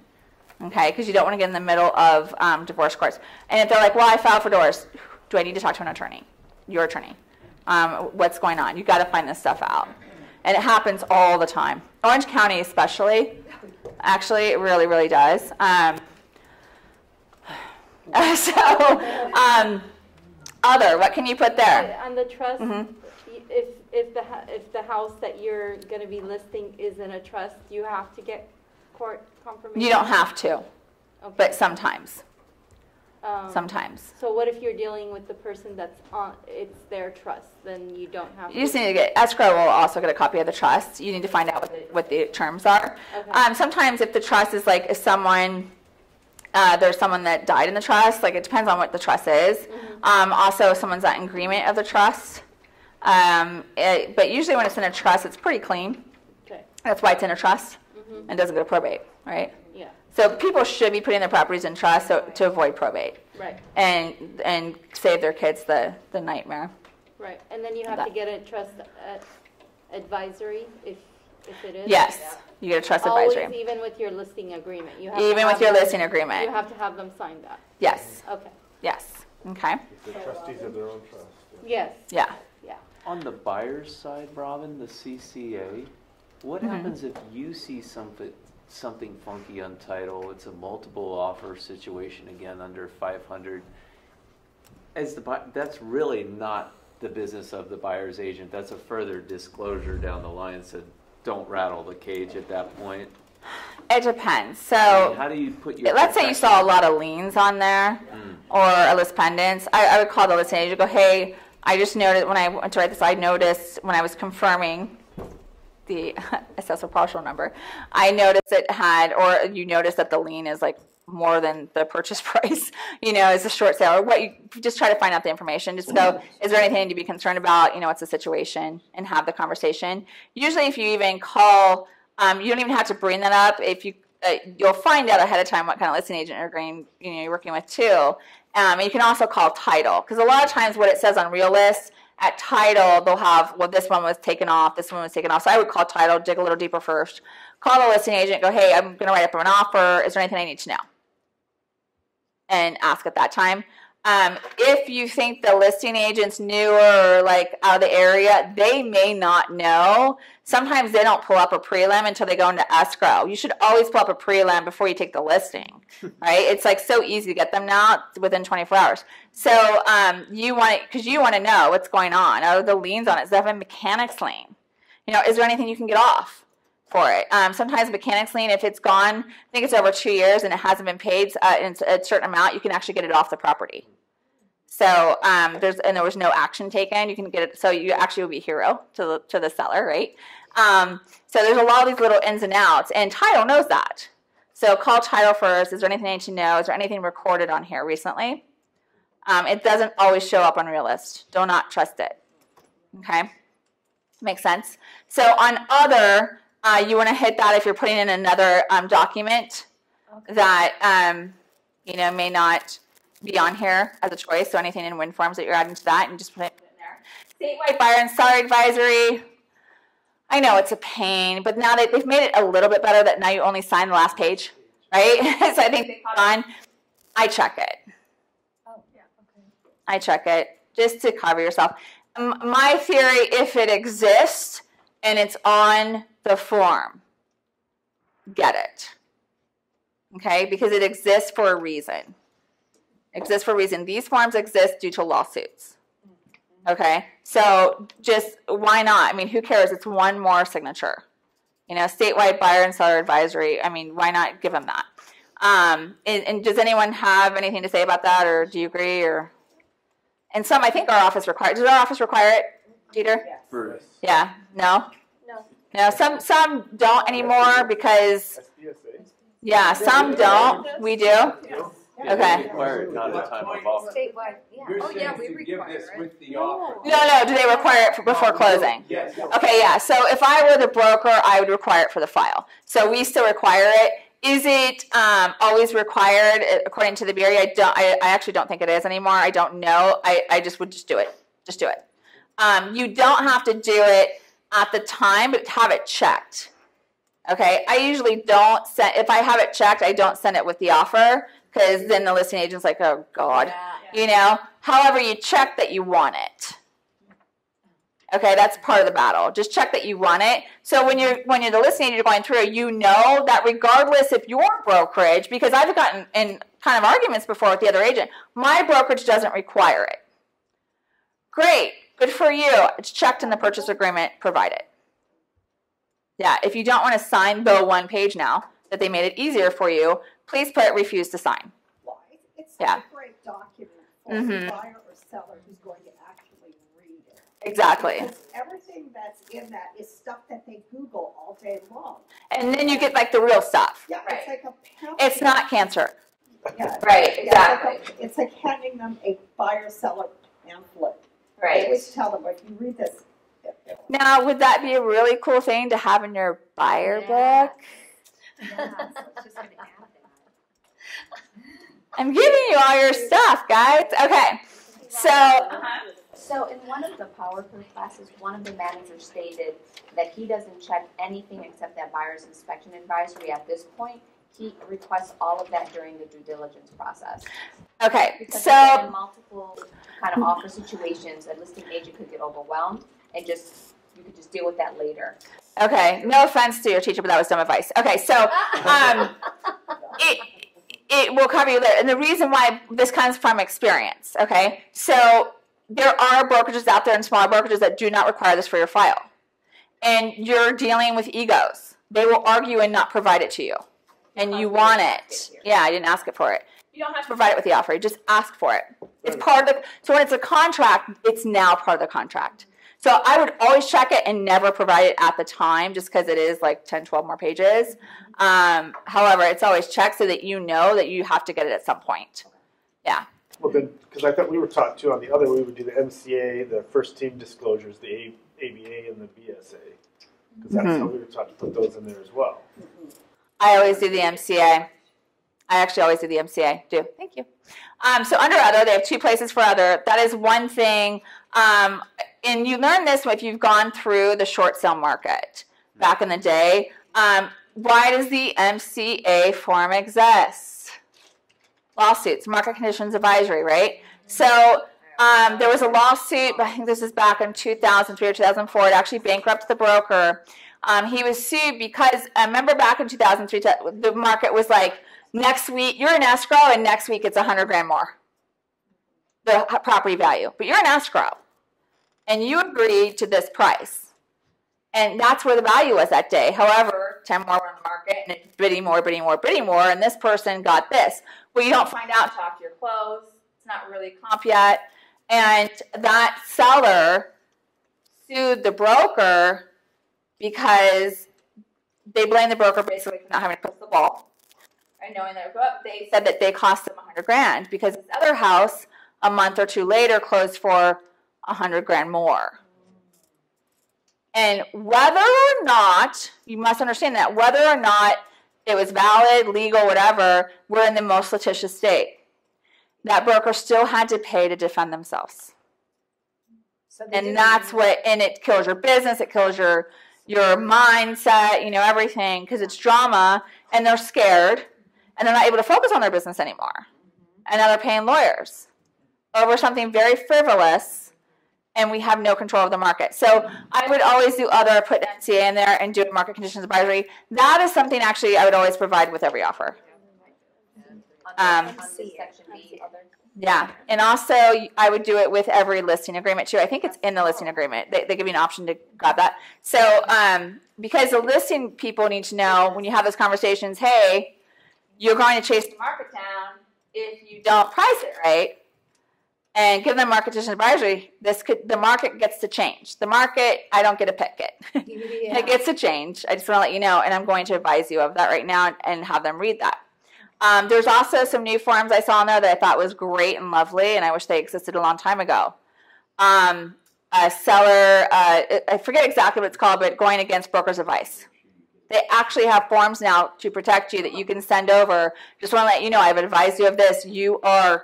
A: okay? Because you don't want to get in the middle of um, divorce courts. And if they're like, well, I filed for divorce, do I need to talk to an attorney? Your attorney. Um, what's going on? You've got to find this stuff out. And it happens all the time. Orange County, especially, actually, it really, really does. Um, [LAUGHS] so, um, other, what can you put there?
J: On the trust,
A: Mhm.
J: if, if the, if the house that you're gonna be listing is in a trust, you have to get court confirmation?
A: You don't have to,
J: Okay.
A: but sometimes.
J: Um,
A: Sometimes.
J: So what if you're dealing with the person that's on, it's their trust, then you don't have to?
A: You just need to get, escrow will also get a copy of the trust. You need to find out what the, what the terms are.
J: Okay.
A: Um, sometimes if the trust is like, if someone, uh, there's someone that died in the trust, like it depends on what the trust is.
J: Mm-hmm.
A: Um, also, if someone's not in agreement of the trust. Um, it, but usually when it's in a trust, it's pretty clean.
J: Okay,
A: That's why it's in a trust
J: Mhm.
A: and doesn't go to probate, right?
J: yeah,
A: So people should be putting their properties in trust so, to avoid probate
J: right,
A: and, and save their kids the, the nightmare.
J: right. And then you have
A: That-
J: to get a trust uh, advisory if, if it is?
A: Yes, you get a trust advisory.
J: Always, even with your listing agreement, you have to
A: Even with
J: have
A: your
J: them-
A: listing agreement.
J: You have to have them sign that,
A: Yes,
J: okay.
A: yes, okay,
I: The trustees of their own trust.
J: Yes,
A: yeah.
J: yeah.
E: On the buyer's side, Robin, the CCA, what
A: Mhm.
E: happens if you see something, something funky on title, it's a multiple offer situation again under five hundred? As the, that's really not the business of the buyer's agent, that's a further disclosure down the line, so don't rattle the cage at that point.
A: It depends.
E: I
A: So
E: mean, How do you put your?
A: let's say you saw a lot of liens on there
E: Mm.
A: or a lis pendens. I, I would call the listing agent, go, hey, I just noticed when I went to write this, I noticed when I was confirming the [LAUGHS] assessor parcel number, I noticed it had, or you noticed that the lien is like more than the purchase [LAUGHS] price, you know, it's a short sale, or what you just try to find out the information. Just go, is there anything to be concerned about? You know, what's the situation? And have the conversation. Usually, if you even call, um, you don't even have to bring that up. If you, uh, you'll find out ahead of time what kind of listing agent you're going, you know, you're working with too. Um, and you can also call title because a lot of times what it says on Realist at title they'll have well this one was taken off, this one was taken off. So I would call title, dig a little deeper first, call the listing agent, go, hey, I'm going to write up an offer. Is there anything I need to know? and ask at that time. Um, if you think the listing agent's newer or like out of the area, they may not know. Sometimes they don't pull up a prelim until they go into escrow. You should always pull up a prelim before you take the listing, [LAUGHS] right? It's like so easy to get them now within 24 hours. So um, you want it because you want to know what's going on. Are the liens on it? It have a mechanics lien? You know, is there anything you can get off? for it. Um, sometimes mechanics lien, if it's gone, I think it's over two years and it hasn't been paid uh, in a certain amount, you can actually get it off the property. So um, there's and there was no action taken. You can get it. So you actually will be hero to the to the seller, right? Um, so there's a lot of these little ins and outs, and title knows that. So call title first. Is there anything I need to know? Is there anything recorded on here recently? Um, it doesn't always show up on Realist. Do not trust it. Okay, makes sense. So on other, uh, you want to hit that if you're putting in another um, document that um, you know may not be on here as a choice. So anything in win forms that you're adding to that, and just put it in there. Statewide buyer and seller advisory. I know it's a pain, but now they, they've made it a little bit better that now you only sign the last page, right? [LAUGHS] so I think they caught on. I check it.
B: Oh, yeah, okay.
A: I check it just to cover yourself. My theory, if it exists and it's on the form, get it. Okay, because it exists for a reason. Exists for a reason. These forms exist due to lawsuits. Okay, so just why not? I mean, who cares? It's one more signature. You know, statewide buyer and seller advisory. I mean, why not give them that? Um, and, and does anyone have anything to say about that, or do you agree? Or and some, I think our office requires. Does our office require it, Dieter?
E: For-
A: Yeah. No.
B: No.
A: No. Some some don't anymore because
I: SBSA.
A: yeah, some don't. We do. Okay.
E: Require it, not a time of offer.
B: Statewide, yeah.
H: Oh, yeah, we require it.
K: with the offer.
A: No, no. Do they require it for- before closing?
K: Yes.
A: Okay, yeah. So if I were the broker, I would require it for the file. So we still require it. Is it um, always required uh, according to the Bureau? I don't. I, I actually don't think it is anymore. I don't know. I, I just would just do it. Just do it. Um, you don't have to do it at the time, but have it checked. Okay. I usually don't send. If I have it checked, I don't send it with the offer because then the listing agent's like, oh God, you know. However, you check that you want it. Okay, that's part of the battle. Just check that you want it. So when you're when you're the listing agent going through, you know that regardless if your brokerage, because I've gotten in kind of arguments before with the other agent, my brokerage doesn't require it. Great, good for you. It's checked in the purchase agreement provided. Yeah, if you don't want to sign the one page now that they made it easier for you, please put refuse to sign.
L: Well, it's- it's
A: Yeah.
L: a great document for
A: Mhm.
L: a buyer or seller who's going to actually read it.
A: Exactly.
L: Because everything that's in that is stuff that they Google all day long.
A: And then you get like the real stuff.
L: Yeah, it's like a pamphlet.
A: It's not cancer.
L: Yeah. [LAUGHS]
A: Right,
L: Yeah, It's like, a- it's like handing them a buyer seller pamphlet. I always tell them, if you read this,
A: Now, would that be a really cool thing to have in your buyer book? [LAUGHS] I'm giving you all your stuff, guys. Okay. So,
H: So in one of the PowerPoint classes, one of the managers stated that he doesn't check anything except that buyer's inspection advisory at this point. He requests all of that during the due diligence process.
A: okay.
H: Because
A: So,
H: multiple kind of offer situations, a listing agent could get overwhelmed and just, you could just deal with that later.
A: okay. No offense to your teacher, but that was dumb advice. Okay. So, [LAUGHS] um, it it will cover you later. And the reason why this comes from experience. Okay. So there are brokerages out there and smaller brokerages that do not require this for your file, and you're dealing with egos. They will argue and not provide it to you, and you want it. Yeah, I didn't ask it for it. You don't have to provide it with the offer. You just ask for it. It's part of the. So when it's a contract, it's now part of the contract. So I would always check it and never provide it at the time just because it is like 10, 12 more pages. Um, however, it's always checked so that you know that you have to get it at some point. Yeah.
I: Well, then, because I thought we were taught too on the other, we would do the MCA, the first team disclosures, the A, ABA, and the BSA. Because that's how
A: Mhm.
I: we were taught to put those in there as well.
A: I always do the MCA. I actually always do the MCA. Do. Thank you. Um, so under other, they have two places for other. That is one thing. Um, and you learn this if you've gone through the short sale market back in the day. Um, why does the MCA form exist? Lawsuits, market conditions advisory, right? So um, there was a lawsuit, I think this is back in 2003 or 2004. It actually bankrupted the broker. Um, he was sued because, I remember back in 2003, the market was like, next week, you're in escrow, and next week it's 100 grand more, the property value. But you're in escrow, and you agreed to this price. And that's where the value was that day. However, 10 more were on the market, and it's bidding more, bidding more, bidding more, and this person got this. Well, you don't find out until after you're closed. It's not really comp yet. And that seller sued the broker because they blamed the broker basically for not having a the ball. And knowing their book, they said that they cost them 100 grand because this other house a month or two later closed for 100 grand more. And whether or not, you must understand that, whether or not it was valid, legal, whatever, we're in the most litigious state. That broker still had to pay to defend themselves.
B: So
A: And that's what, and it kills your business, it kills your your mindset, you know, everything, because it's drama and they're scared. and they're not able to focus on their business anymore. And now they're paying lawyers over something very frivolous, and we have no control of the market. So I would always do other, put MCA in there and do a market conditions advisory. That is something actually I would always provide with every offer. Um, yeah, and also I would do it with every listing agreement too. I think it's in the listing agreement. They, they give you an option to grab that. So, um, because the listing people need to know when you have those conversations, hey, you're going to chase the market down if you don't price it right. And give them market advisory. This could the market gets to change. The market, I don't get to pick it. it gets to change. I just want to let you know, and I'm going to advise you of that right now and, and have them read that. Um, there's also some new forms I saw in there that I thought was great and lovely, and I wish they existed a long time ago. Um, a seller, uh, I forget exactly what it's called, but going against broker's advice. They actually have forms now to protect you that you can send over. Just want to let you know, I've advised you of this. You are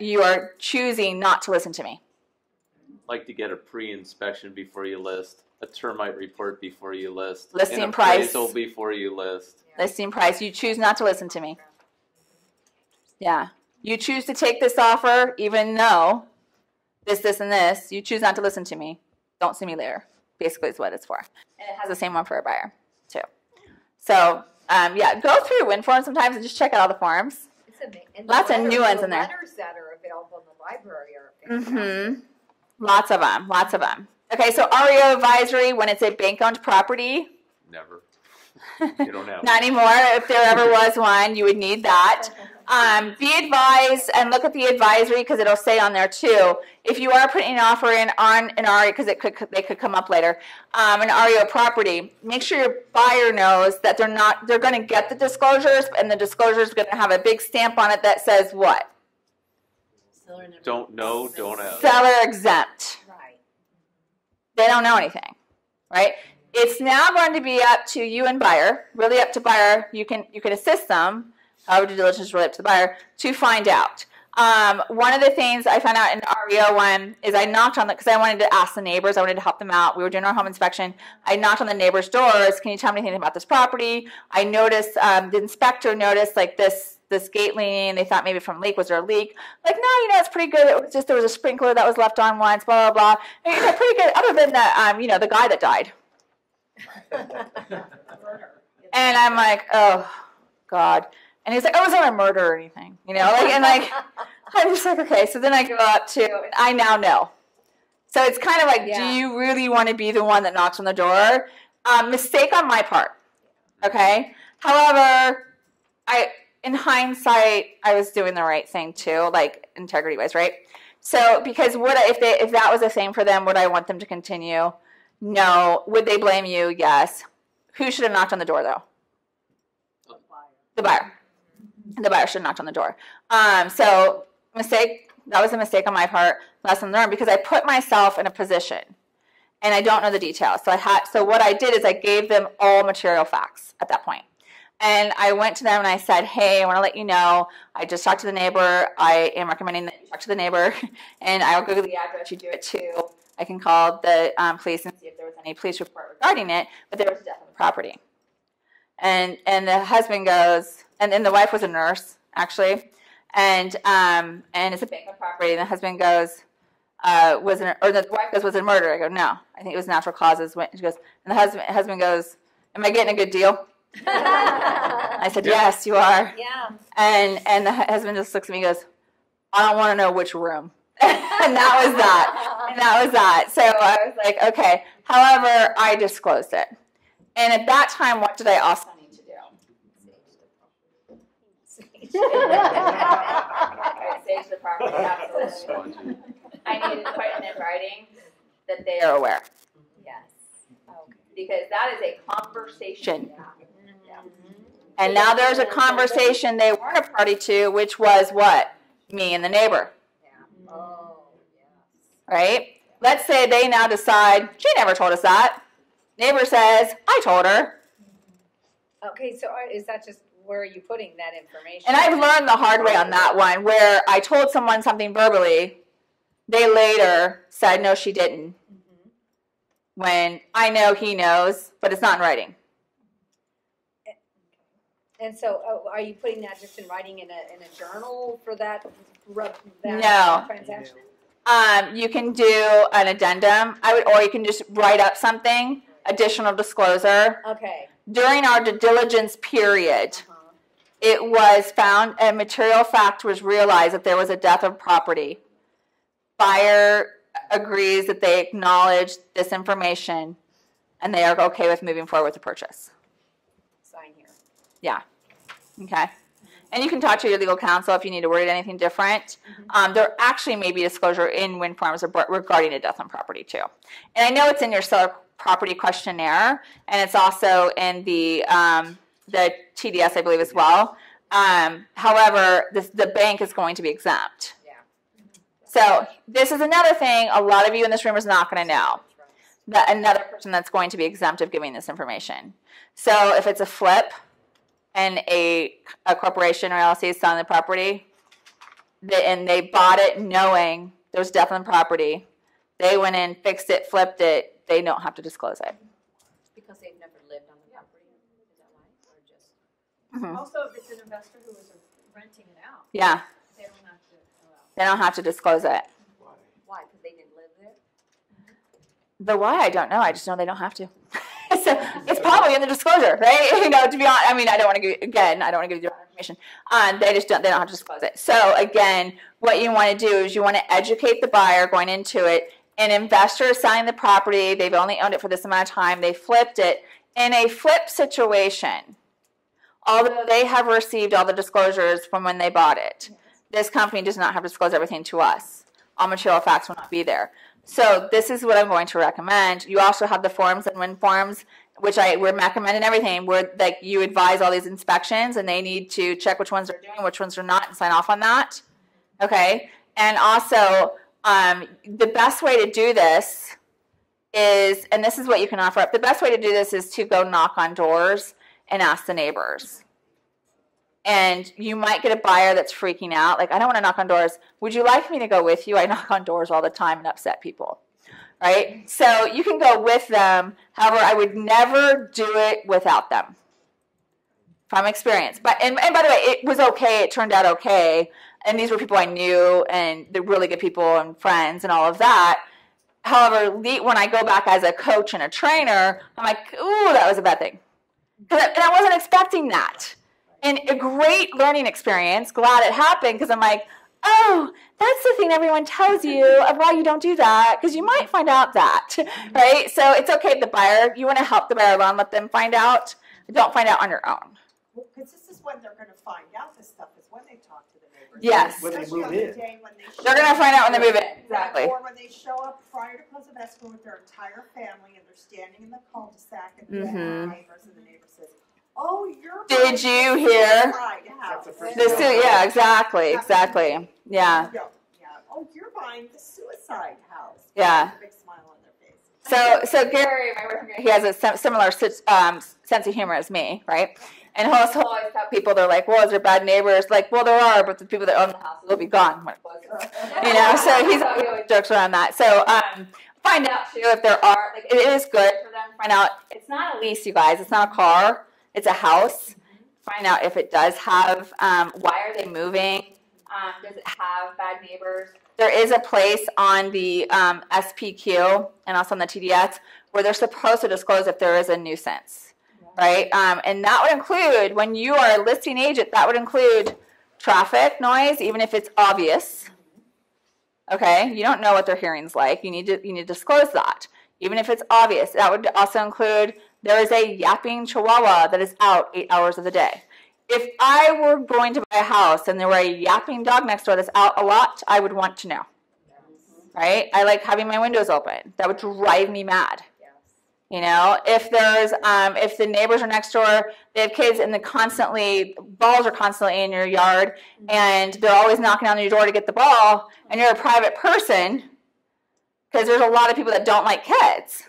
A: you are choosing not to listen to me.
E: Like to get a pre-inspection before you list, a termite report before you list,
A: Listing
E: an
A: price.
E: appraisal before you list.
A: Listing price. You choose not to listen to me. Yeah. You choose to take this offer, even though this, this, and this. You choose not to listen to me. Don't see me later. Basically, is what it's for. And it has the same one for a buyer too. So um, yeah, go through win forms sometimes and just check out all the forms.
B: It's and the
A: Lots of
B: letters-
A: new ones
B: the
A: in there.
B: Letters that are available in the library are.
A: Mm-hmm. Lots of them. Lots of them. Okay, so REO advisory when it's a bank-owned property.
E: Never. [LAUGHS] You don't have.
A: Not anymore. If there ever was one, you would need that. [LAUGHS] Um, be advised and look at the advisory because it'll say on there too. If you are putting an offer in on an REO, because it could they could come up later, um, an REO property, make sure your buyer knows that they're not they're going to get the disclosures, and the disclosure is going to have a big stamp on it that says what
E: Don't know, don't ask.
A: seller exempt.
B: Right.
A: They don't know anything, right? It's now going to be up to you and buyer, really up to buyer. You can you can assist them, however due diligence up to the buyer to find out. Um, one of the things I found out in REO one is I knocked on the because I wanted to ask the neighbors, I wanted to help them out. We were doing our home inspection. I knocked on the neighbors' doors. Can you tell me anything about this property? I noticed um, the inspector noticed like this this gate leaning. They thought maybe from leak was there a leak? Like no, you know it's pretty good. It was just there was a sprinkler that was left on once. Blah blah blah. And, you know, pretty good. Other than that, um, you know the guy that died. [LAUGHS] And I'm like, oh, God. And he's like, oh, it was not a murder or anything, you know? Like, and like, [LAUGHS] I'm just like, okay. So then I go up to, I now know. So it's kind of like,
B: Yeah.
A: do you really want to be the one that knocks on the door? Um, mistake on my part. Okay. However, I, in hindsight, I was doing the right thing too, like integrity wise, right? So because would I, if they, if that was a thing for them, would I want them to continue? No. Would they blame you? Yes. Who should have knocked on the door though? The buyer. The buyer should have knocked on the door. Um, so mistake. That was a mistake on my part. Lesson learned because I put myself in a position, and I don't know the details. So I had. So what I did is I gave them all material facts at that point. And I went to them and I said, "Hey, I want to let you know. I just talked to the neighbor. I am recommending that you talk to the neighbor, [LAUGHS] and I'll Google the address. You do it too. I can call the um, police and see if there was any police report regarding it. But there was a death on the property." And and the husband goes, and then the wife was a nurse actually, and um and it's a bank property. And the husband goes, uh, was an or the wife goes, was it a murder? I go, no, I think it was natural causes. When- She goes, and the husband husband goes, am I getting a good deal? I said, yes, you are.
B: Yeah.
A: And and the husband just looks at me and goes, I don't want to know which room. [LAUGHS] and that was that. And that was that. So I was like, okay. However, I disclosed it. And at that time, what did I also need to do? [LAUGHS] I saged the property, absolutely.
E: Spongy.
A: I needed to put it in writing that they are aware.
B: Yes. Okay.
A: Because that is a conversation. And now there's a conversation they weren't a party to, which was what? Me and the neighbor.
B: Oh, yes.
A: right? Let's say they now decide, she never told us that. Neighbor says, I told her.
B: Okay, so is that just, where are you putting that information?
A: And I've learned the hard way on that one where I told someone something verbally. They later said, no, she didn't.
B: Mhm.
A: When I know he knows, but it's not in writing.
B: And so, oh, are you putting that just in writing in a, in a journal for that, that
A: No.
B: transaction?
A: Um, you can do an addendum. I would, or you can just write up something, additional disclosure.
B: Okay.
A: During our due diligence period,
B: uh-huh.
A: It was found a material fact was realized that there was a death of property. Buyer agrees that they acknowledge this information and they are okay with moving forward with the purchase.
B: Sign here.
A: Yeah. Okay. And you can talk to your legal counsel if you need to word anything different. Um, there actually may be disclosure in wind farms regarding a death on property too. And I know it's in your seller property questionnaire, and it's also in the um, the TDS, I believe, as well. Um, however, this, the bank is going to be exempt.
B: Yeah.
A: So this is another thing a lot of you in this room is not going to know. That another person that's going to be exempt of giving this information. So if it's a flip and a, a corporation or LLC is selling the property, they, and they bought it knowing there's death on the property, they went in, fixed it, flipped it, they don't have to disclose it.
H: Because they've never lived on the property, is that why, or just?
A: Mhm.
K: Also, if it's an investor who is renting it out,
A: Yeah,
K: they don't have to allow.
A: they don't have to disclose it.
H: Why, because they didn't live there?
A: The why I don't know. I just know they don't have to. [LAUGHS] so [LAUGHS] it's probably in the disclosure, right? [LAUGHS] You know, to be honest, I mean, I don't want to give again. I don't want to give you the wrong information. Um, they just don't. They don't have to disclose it. So again, what you want to do is you want to educate the buyer going into it. An investor is selling the property. They've only owned it for this amount of time. They flipped it in a flip situation. Although they have received all the disclosures from when they bought it, this company does not have to disclose everything to us. All material facts will not be there. So this is what I'm going to recommend. You also have the forms and win forms, which I would recommend and everything, where like you advise all these inspections and they need to check which ones are doing, which ones are not, and sign off on that. Okay. And also, um, the best way to do this is, and this is what you can offer up. The best way to do this is to go knock on doors and ask the neighbors. And you might get a buyer that's freaking out, like, I don't want to knock on doors. Would you like me to go with you? I knock on doors all the time and upset people. Right? So you can go with them. However, I would never do it without them. From experience. But and, and by the way, it was okay, it turned out okay. And these were people I knew and they're really good people and friends and all of that. However, when I go back as a coach and a trainer, I'm like, ooh, that was a bad thing. I- And I wasn't expecting that. And a great learning experience. Glad it happened because I'm like, oh, that's the thing everyone tells you of why you don't do that because you might find out that, mm-hmm. right? So it's okay. The buyer, you want to help the buyer along, let them find out. Don't find out on your own.
L: Because this is when they're gonna find out this stuff, is when they talk to the neighbors.
A: Yes.
I: When they
L: Especially
I: move
L: on the
I: in.
L: day when they
A: They're gonna
L: up.
A: find out when they move in. Exactly.
L: Or when they show up prior to close of escrow with their entire family and they're standing in the cul-de-sac and the
A: Mhm.
L: neighbors and the neighbor says, oh, you're.
A: Did you hear?
L: suicide house."
I: That's the first
A: This
I: thing.
A: yeah, exactly, exactly. Yeah.
L: Yeah, yeah. Oh, you're buying the suicide house.
A: Yeah.
L: Big smile on their face.
A: So, so Gary, my work, he has a sim- similar si- um, sense of humor as me, right? And he'll always tell people, they're like, well, is there bad neighbors? Like, well, there are, but the people that own the house will be gone when it closes. [LAUGHS] You know, so he's he always jokes around that. So, um, find out too if there are, like, it is good for them to find out. It's not a lease, you guys. It's not a car. It's a house. Find out if it does have, um, why are they moving? Um, does it have bad neighbors? There is a place on the um, SPQ and also on the TDS where they're supposed to disclose if there is a nuisance, right? Um, and that would include when you are a listing agent. That would include traffic noise, even if it's obvious. Okay, you don't know what their hearing's like. You need to you need to disclose that, even if it's obvious. That would also include there is a yapping chihuahua that is out eight hours of the day. If I were going to buy a house and there were a yapping dog next door that's out a lot, I would want to know. Right? I like having my windows open. That would drive me mad. You know, if there's um, if the neighbors are next door, they have kids and the constantly balls are constantly in your yard and they're always knocking on your door to get the ball and you're a private person because there's a lot of people that don't like kids.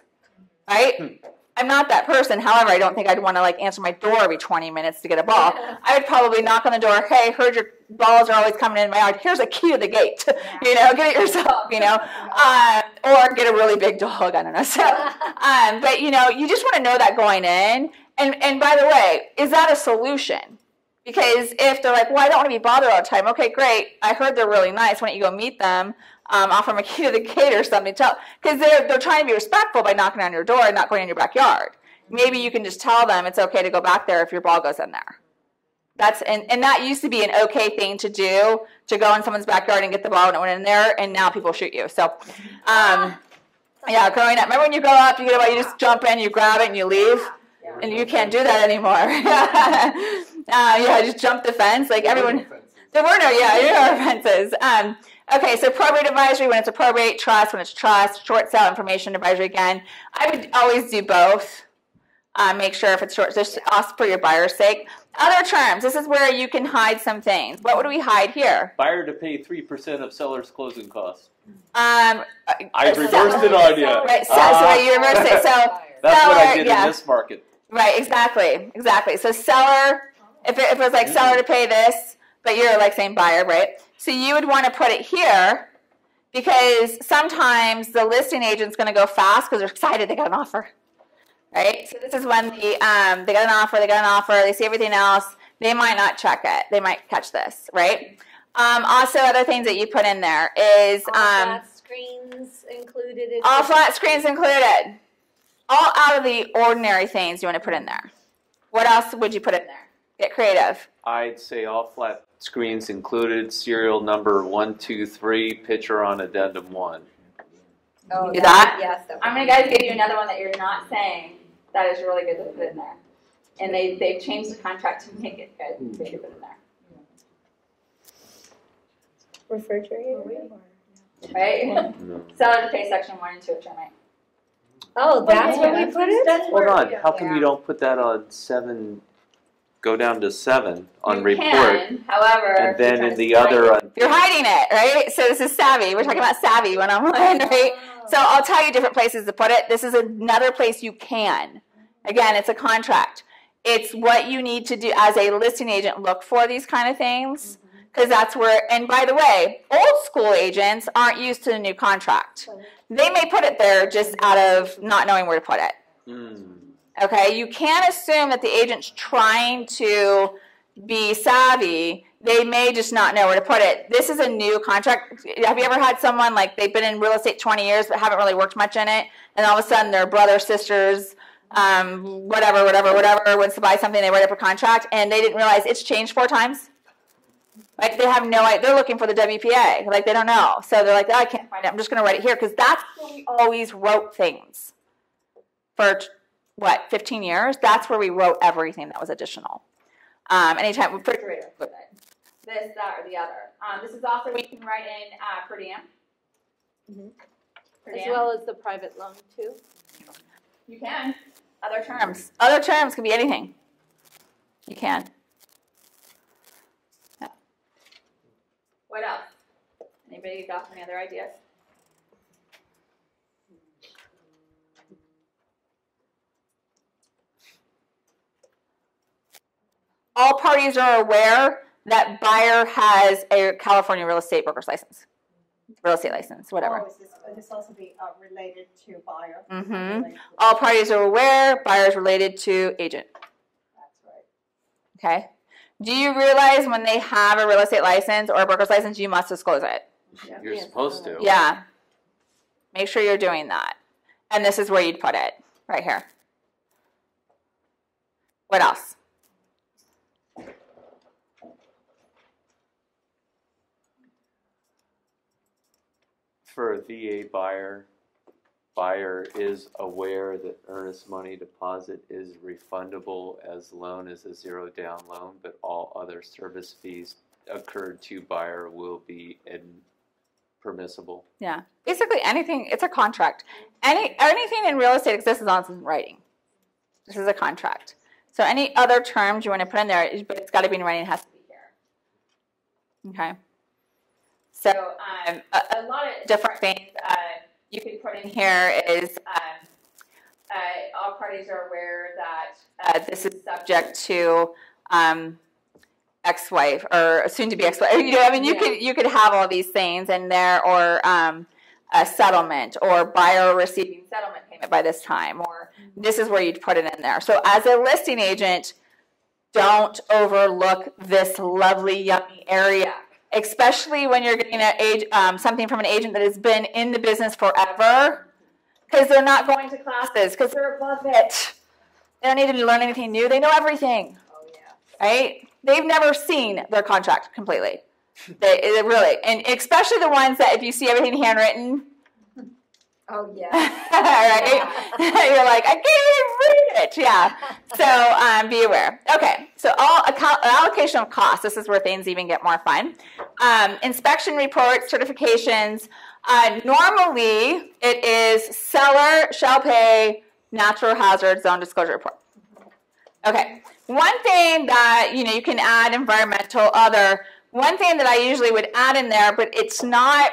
A: Right? I'm not that person. However, I don't think I'd want to like answer my door every 20 minutes to get a ball. I would probably knock on the door. Hey, heard your balls are always coming in my yard. Here's a key to the gate. you know, get it yourself. You know, [LAUGHS] um, or get a really big dog. I don't know. So, [LAUGHS] um, but you know, you just want to know that going in, And and by the way, is that a solution? Because if they're like, well, I don't want to be bothered all the time. Okay, great. I heard they're really nice. Why don't you go meet them? Um, offer them a key to the gate or something. Tell because they're they're trying to be respectful by knocking on your door and not going in your backyard. Maybe you can just tell them it's okay to go back there if your ball goes in there. That's and, and that used to be an okay thing to do to go in someone's backyard and get the ball when it went in there, and now people shoot you. So, um, yeah, growing up, remember when you grow up, you get a ball, you just jump in, you grab it, and you leave, and you can't do that anymore. [LAUGHS] uh, yeah, just jump the fence, like everyone. There were no, yeah, there are fences. Um, okay, so probate advisory when it's a probate, trust when it's trust, short sale information advisory again. I would always do both. Uh, make sure if it's short, just ask for your buyer's sake. Other terms, this is where you can hide some things. What would we hide here?
E: Buyer to pay three percent of seller's closing costs.
A: Um,
E: I reversed it on you.
A: Right, so,
E: Ah.
A: so you reverse it. So
E: That's what I
A: seller,
E: did
A: yeah.
E: in this market.
A: Right, exactly, exactly. So seller, if it, if it was like seller to pay this, but you're like saying buyer, right? So you would want to put it here because sometimes the listing agent's going to go fast because they're excited they got an offer, right? So this is when the um, they got an offer, they got an offer, they see everything else, they might not check it, they might catch this, right? Um, also, other things that you put in there is
B: All
A: um,
B: flat screens included. in
A: all flat screens included. All out of the ordinary things you want to put in there. What else would you put in there? Get creative.
E: I'd say all flat screens included, serial number one, two, three, picture on addendum one.
H: Oh,
A: Do that?
H: Yes. that
A: I'm gonna guys give you another one that you're not saying that is really good to put in there. And they they've changed the contract to make it good. Hmm. Make it put in there.
B: refrigerator.
A: Right?
E: No.
A: Seller to pay section one and two of termite.
B: Oh, that's where we put it.
E: Hold on, how come you don't put that on seven, go down to seven on
A: you
E: report?
A: can, however,
E: And then in the other,
A: it. you're hiding it, right? So this is savvy. We're talking about savvy when [LAUGHS] I'm right? So I'll tell you different places to put it. This is another place you can. Again, it's a contract. It's what you need to do as a listing agent. Look for these kind of things because that's where. And by the way, old school agents aren't used to the new contract. They may put it there just out of not knowing where to put it.
E: Hmm.
A: Okay, you can't assume that the agent's trying to be savvy. They may just not know where to put it. This is a new contract. Have you ever had someone like they've been in real estate 20 years but haven't really worked much in it, and all of a sudden their brother, sisters, um, whatever, whatever, whatever, wants to buy something, they write up a contract, and they didn't realize it's changed four times? Like they have no idea. They're looking for the WPA. Like they don't know. So they're like, oh, I can't find it. I'm just going to write it here because that's where we always wrote things for what 15 years. That's where we wrote everything that was additional. Um, anytime refrigerator, put it. this, that, or the other. Um, this is also we can write in uh, per diem. Per
J: As
A: diem.
J: well as the private loan too.
A: You can. Other terms. Other terms can be anything. You can. Yeah. What else? Anybody got any other ideas? All parties are aware that buyer has a California real estate broker's license, real estate license, whatever.
L: Oh, is this, would this also be uh, related to buyer?
A: Mm-hmm.
L: Related to-
A: All parties are aware, buyer is related to agent.
L: That's right.
A: Okay. Do you realize when they have a real estate license or a broker's license, you must disclose it?
E: You're supposed to.
A: Yeah. Make sure you're doing that. And this is where you'd put it, right here. What else?
E: For a VA buyer, buyer is aware that earnest money deposit is refundable as loan is a zero down loan, but all other service fees occurred to buyer will be in permissible.
A: Yeah. Basically anything, it's a contract. Any anything in real estate exists as long as it's in writing. This is a contract. So any other terms you want to put in there, but it's got to be in writing, it has to be here. Okay. So um, a, a lot of different things uh, you can put in here is um, uh, all parties are aware that uh, this is subject to um, ex-wife or soon-to-be ex-wife. [LAUGHS] You know, I mean, you could you could have all these things in there, or um, a settlement or buyer receiving settlement payment by this time, or this is where you'd put it in there. So as a listing agent, don't overlook this lovely, yummy area, especially when you're getting age, um, something from an agent that has been in the business forever, because they're not going to classes, because they're above it. They don't need to learn anything new. They know everything.
H: Oh, yeah.
A: Right? They've never seen their contract completely. They, they really, and especially the ones that if you see everything handwritten,
B: Oh, yeah. [LAUGHS]
A: right? [LAUGHS] You're like, I can't even read it. Yeah. So um, be aware. Okay. So all account, allocation of costs. This is where things even get more fun. Um, inspection reports, certifications. Uh, normally, it is seller shall pay natural hazard zone disclosure report. Okay. One thing that you know you can add environmental other. One thing that I usually would add in there, but it's not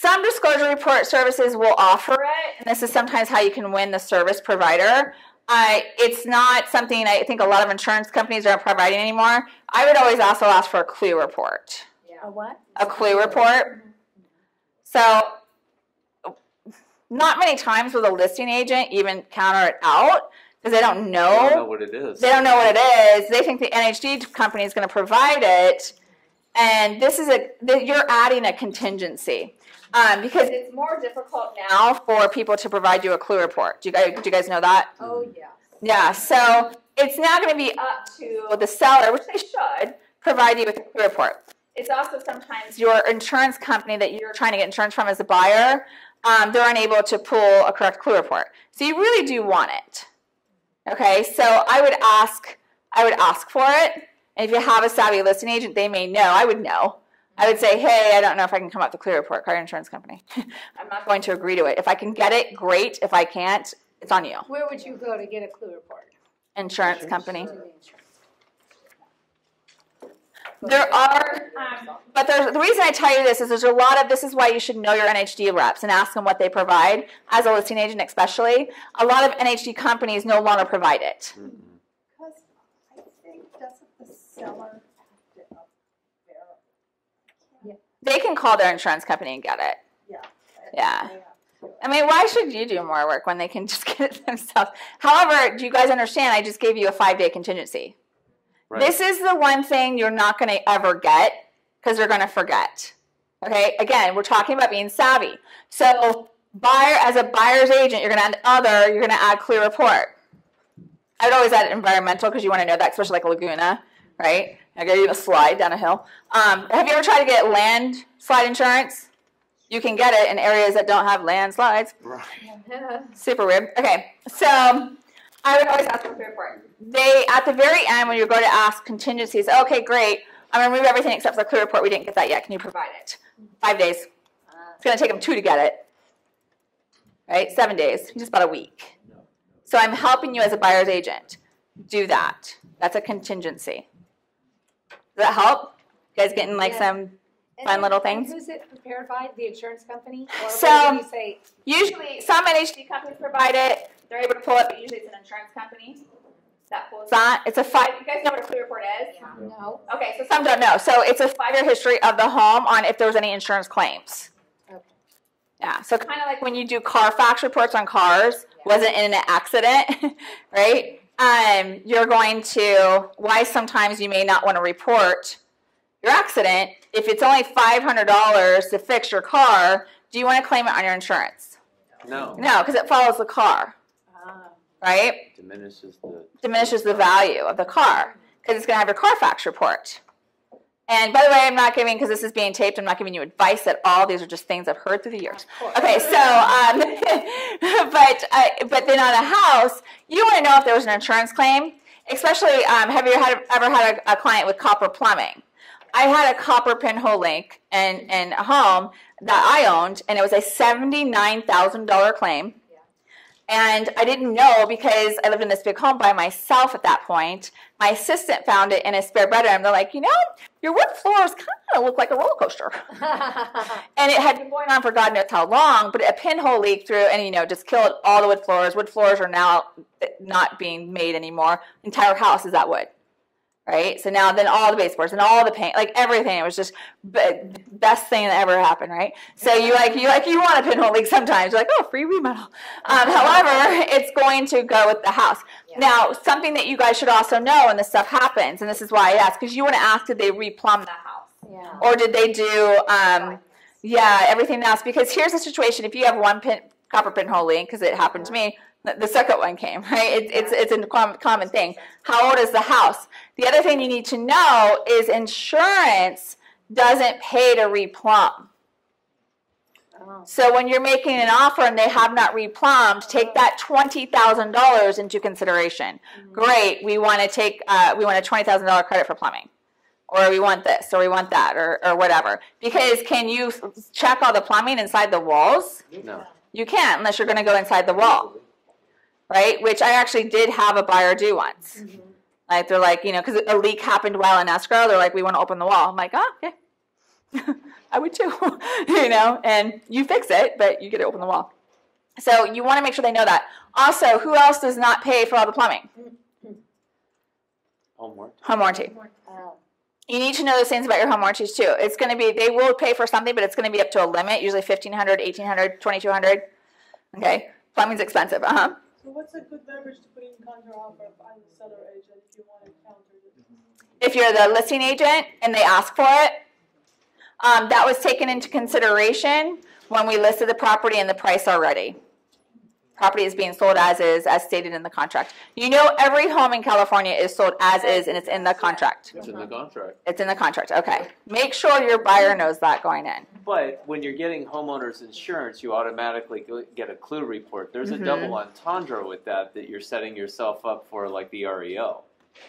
A: some disclosure report services will offer it, and this is sometimes how you can win the service provider. Uh, it's not something I think a lot of insurance companies are providing anymore. I would always also ask for a clue report.
B: A what?
A: A clue report. So, not many times will a listing agent even counter it out because they don't know.
E: I don't know what it is.
A: They don't know what it is. They think the NHD company is going to provide it, and this is a you're adding a contingency. Um, because it's more difficult now for people to provide you a clue report. Do you guys, do you guys know that?
B: Oh, yeah.
A: Yeah, so it's now going to be up to the seller, which they should, provide you with a clue report. It's also sometimes your insurance company that you're trying to get insurance from as a buyer, um, they're unable to pull a correct clue report. So you really do want it. Okay, so I would ask, I would ask for it. And if you have a savvy listing agent, they may know. I would know. I would say, hey, I don't know if I can come up with a clue report, car insurance company. [LAUGHS] I'm not going to agree to it. If I can get it, great. If I can't, it's on you.
B: Where would you go to get a clue report?
A: Insurance company.
B: To the insurance.
A: There are, but there's, the reason I tell you this is there's a lot of, this is why you should know your NHD reps and ask them what they provide, as a listing agent especially. A lot of NHD companies no longer provide it.
L: Because I think, doesn't the seller have to up there?
A: They can call their insurance company and get it.
L: Yeah.
A: Yeah.
L: They have to.
A: I mean, why should you do more work when they can [LAUGHS] just get it themselves? However, do you guys understand? I just gave you a five day contingency.
E: Right.
A: This is the one thing you're not going to ever get because they're going to forget. Okay, again, we're talking about being savvy. So, buyer as a buyer's agent, you're going to add other, you're going to add clue report. I would always add environmental because you want to know that, especially like Laguna, right? I gave you a slide down a hill. Um, have you ever tried to get landslide insurance? You can get it in areas that don't have landslides.
E: Right.
A: Super weird. Okay, so I would always ask for a report. They at the very end when you go to ask contingencies, okay, great. I'm gonna remove everything except for the clue report. We didn't get that yet. Can you provide it? Five days. It's gonna take them two to get it. Right? Seven days. Just about a week. So I'm helping you as a buyer's agent. Do that. That's a contingency. Does that help? You guys getting like
B: Yeah.
A: some
B: And
A: Fun
B: then-
A: little things.
B: Who's it prepared by? The insurance company? Or
A: So-
B: you say?
A: Usually, some NHD companies provide it. They're able to pull it, but usually it's an insurance company that pulls that. It's a five. You guys know what a clue report is?
B: No.
A: Okay, so some don't know. So it's a five-year history of the home on if there was any insurance claims.
B: Okay.
A: Yeah. So kind of like when you do Carfax reports on cars, wasn't in an accident, [LAUGHS] right? Um, you're going to why sometimes you may not want to report your accident if it's only five hundred dollars to fix your car. Do you want to claim it on your insurance?
E: No.
A: No, because it follows the car,
B: Ah.
A: right?
E: Diminishes the.
A: Diminishes the value of the car because it's going to have your Carfax report. And by the way, I'm not giving because this is being taped. I'm not giving you advice at all. These are just things I've heard through the years. Okay, so um, [LAUGHS] but uh, but then on a house, you want to know if there was an insurance claim. Especially, um, have you had, ever had a, a client with copper plumbing? I had a copper pinhole link in, in a home that I owned, and it was a seventy-nine thousand dollar claim. And I didn't know because I lived in this big home by myself at that point. My assistant found it in a spare bedroom. They're like, you know, your wood floors kind of look like a roller coaster. [LAUGHS] and it had been going on for God knows how long, but a pinhole leaked through and, you know, just killed all the wood floors. Wood floors are now not being made anymore. Entire house is that wood, right? So now then all the baseboards and all the paint, like everything, it was just be- best thing that ever happened, right? So you like you like you want a pinhole leak sometimes. You're like, oh, free remodel. Um, however, it's going to go with the house. Now, something that you guys should also know when this stuff happens, and this is why I asked, because you want to ask, did they replumb the house?
H: Yeah.
A: Or did they do, um, yeah, everything else? Because here's the situation: if you have one pin, copper pinhole leak, because it happened to me, the, the second one came, right? It, it's it's a com- common thing. How old is the house? The other thing you need to know is insurance doesn't pay to replumb.
H: Oh.
A: So when you're making an offer and they have not replumbed, take that twenty thousand dollars into consideration. Great, we want to take uh, we want a twenty thousand dollar credit for plumbing, or we want this, or we want that, or or whatever. Because can you check all the plumbing inside the walls?
E: No.
A: You can't unless you're going to go inside the wall, right? Which I actually did have a buyer do once. Like they're like, you know, because a leak happened while in escrow. They're like, we want to open the wall. I'm like, oh, okay. [LAUGHS] I would too, [LAUGHS] you know, and you fix it, but you get to open the wall. So you want to make sure they know that. Also, who else does not pay for all the plumbing?
E: Homework.
A: Home warranty.
H: Oh.
A: You need to know those things about your home warranties too. It's going to be, they will pay for something, but it's going to be up to a limit, usually 1500 1800 2200 Okay. Plumbing's expensive. Uh huh.
F: So what's a good leverage to put in counter offer on the seller agent if you want to counter this?
A: if you're the listing agent and they ask for it, um, that was taken into consideration when we listed the property and the price already. Property is being sold as is, as stated in the contract. You know, every home in California is sold as is, and it's in the contract.
E: It's in the contract.
A: It's in the contract. Okay. Make sure your buyer knows that going in.
E: But when you're getting homeowners insurance, you automatically get a clue report. There's
A: Mhm.
E: a double entendre with that that you're setting yourself up for, like the REO,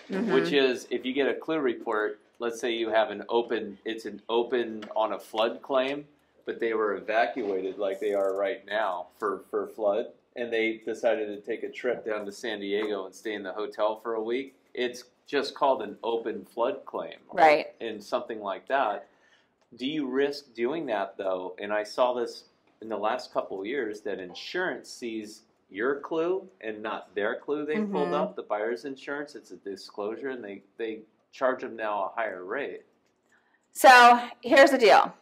A: Mhm.
E: which is if you get a clue report. Let's say you have an open, it's an open on a flood claim, but they were evacuated like they are right now for for flood, and they decided to take a trip down to San Diego and stay in the hotel for a week. It's just called an open flood claim,
A: Right.
E: And something like that. Do you risk doing that though? And I saw this in the last couple of years that insurance sees your clue and not their clue they pulled
A: Mhm.
E: up, the buyer's insurance. It's a disclosure and they, they charge them now a higher rate.
A: So here's the deal.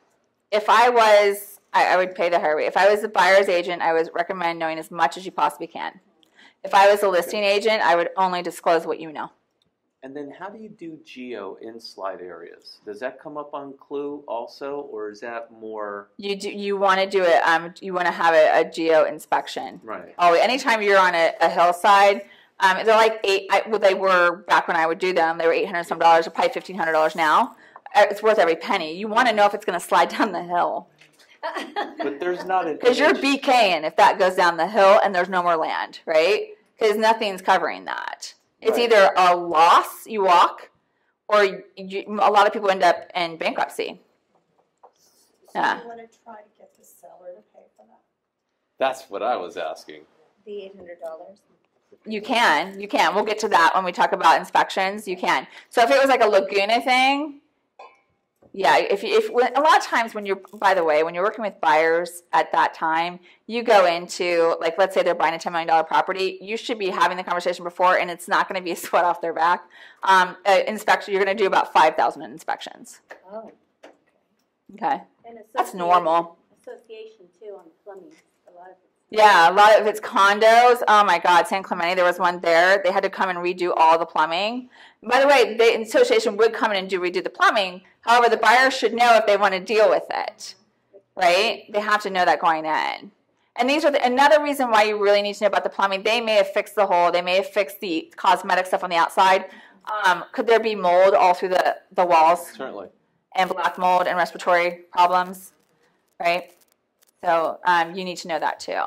A: If I was, I, I would pay the higher rate. If I was a buyer's agent, I would recommend knowing as much as you possibly can. If I was a listing agent, I would only disclose what you know.
E: And then how do you do geo in slide areas? Does that come up on clue also, or is that more
A: You do, you want to do it. Um, you want to have a, a geo inspection.
E: right?
A: Oh, anytime you're on a, a hillside, um, they're like eight. I, well, they were back when I would do them. They were eight hundred some dollars. They're probably fifteen hundred dollars now. Uh, It's worth every penny. You want to know if it's going to slide [LAUGHS] down the hill
E: But there's not an [LAUGHS]
A: because you're BKing if that goes down the hill and there's no more land, right? Because nothing's covering that. It's
E: Right.
A: either a loss you walk, or you, a lot of people end up in bankruptcy.
L: So
A: Yeah.
L: you wanna try to get the seller to pay for that?
E: That's what I was asking.
H: The eight hundred dollars.
A: You can, you can. We'll get to that when we talk about inspections. You can. So if it was like a Laguna thing, yeah. If you- if a lot of times when you're, by the way, when you're working with buyers at that time, you go into like let's say they're buying a ten million dollar property. You should be having the conversation before, and it's not going to be a [LAUGHS] sweat off their back. Um, uh, inspection. You're going to do about five thousand inspections.
H: Oh.
A: Okay,
J: And
A: that's normal.
J: Association too on plumbing, a lot of.
A: Yeah, a lot of it's condos. Oh my God, San Clemente, there was one there. They had to come and redo all the plumbing. By the way, the association would come in and do redo the plumbing. However, the buyer should know if they want to deal with it, right? They have to know that going in. And these are the, another reason why you really need to know about the plumbing. They may have fixed the hole. They may have fixed the cosmetic stuff on the outside. Um, could there be mold all through the, the walls?
E: Certainly.
A: and black mold and respiratory problems, right? So um, you need to know that too,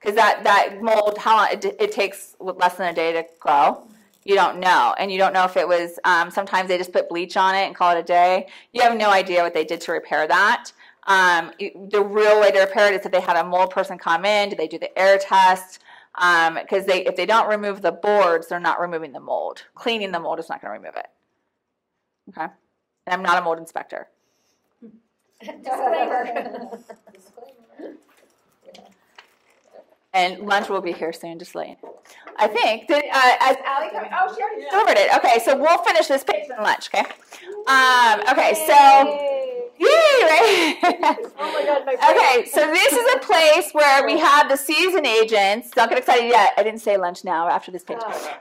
A: because that that mold, how long it, it takes less than a day to grow. You don't know, and you don't know if it was. Um, sometimes they just put bleach on it and call it a day. You have no idea what they did to repair that. Um, the real way to repair it is if they had a mold person come in. Do they do the air test? Because they, if they don't remove the boards, they're not removing the mold. Cleaning the mold is not going to remove it. Okay, and I'm not a mold inspector. [LAUGHS]
H: Disclaimer. [LAUGHS]
A: And lunch will be here soon, just letting you know. I think. Did, uh, as Allie coming? Oh, she already delivered it. Okay, so we'll finish this page in lunch, okay? Um, okay, so. Yay, right? [LAUGHS]
J: Oh my God, my [LAUGHS]
A: Okay, so this is a place where we have the season agents. Don't get excited yet. I didn't say lunch now after this page.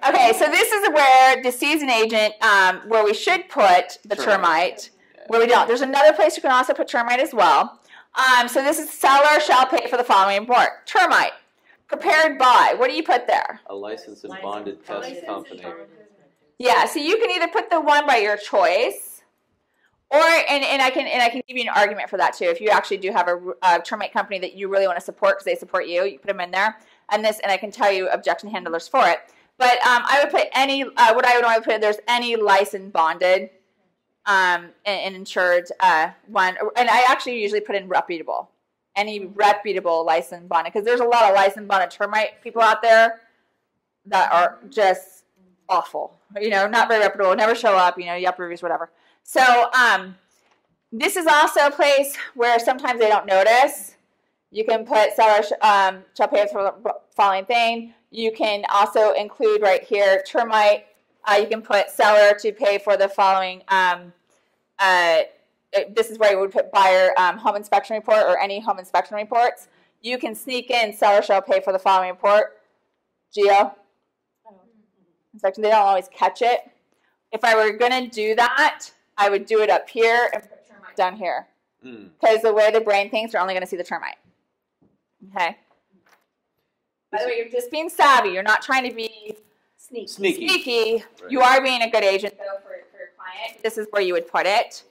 A: Okay, so this is where the season agent, um, where we should put the termite, where we don't. There's another place you can also put termite as well. Um, so this is seller shall pay for the following report. Termite, prepared by. What do you put there?
E: A licensed and bonded test company.
A: Yeah, so you can either put the one by your choice, or and, and I can and I can give you an argument for that too. If you actually do have a, a termite company that you really want to support because they support you, you put them in there. And this and I can tell you objection handlers for it. But um, I would put any uh, what I would normally put. There's any licensed bonded um, and, and insured uh, one, and I actually usually put in reputable. Any reputable licensed bonded because there's a lot of licensed bonded termite people out there that are just awful. You know, not very reputable, never show up. You know, Yelp reviews, whatever. So um, this is also a place where sometimes they don't notice. You can put seller um, shall pay for the following thing. You can also include right here termite. Uh, you can put seller to pay for the following. Um, uh, this is where you would put buyer um, home inspection report or any home inspection reports. You can sneak in seller shall pay for the following report. Geo inspection. They don't always catch it. If I were gonna do that, I would do it up here and put termite down here.
E: Mm.
A: Because the way the brain thinks, you're only going to see the termite. Okay. By the way, you're just being savvy. You're not trying to be
B: Sneaky.
E: Sneaky.
A: sneaky. You are being a good agent, though, for, for your client. This is where you would put it.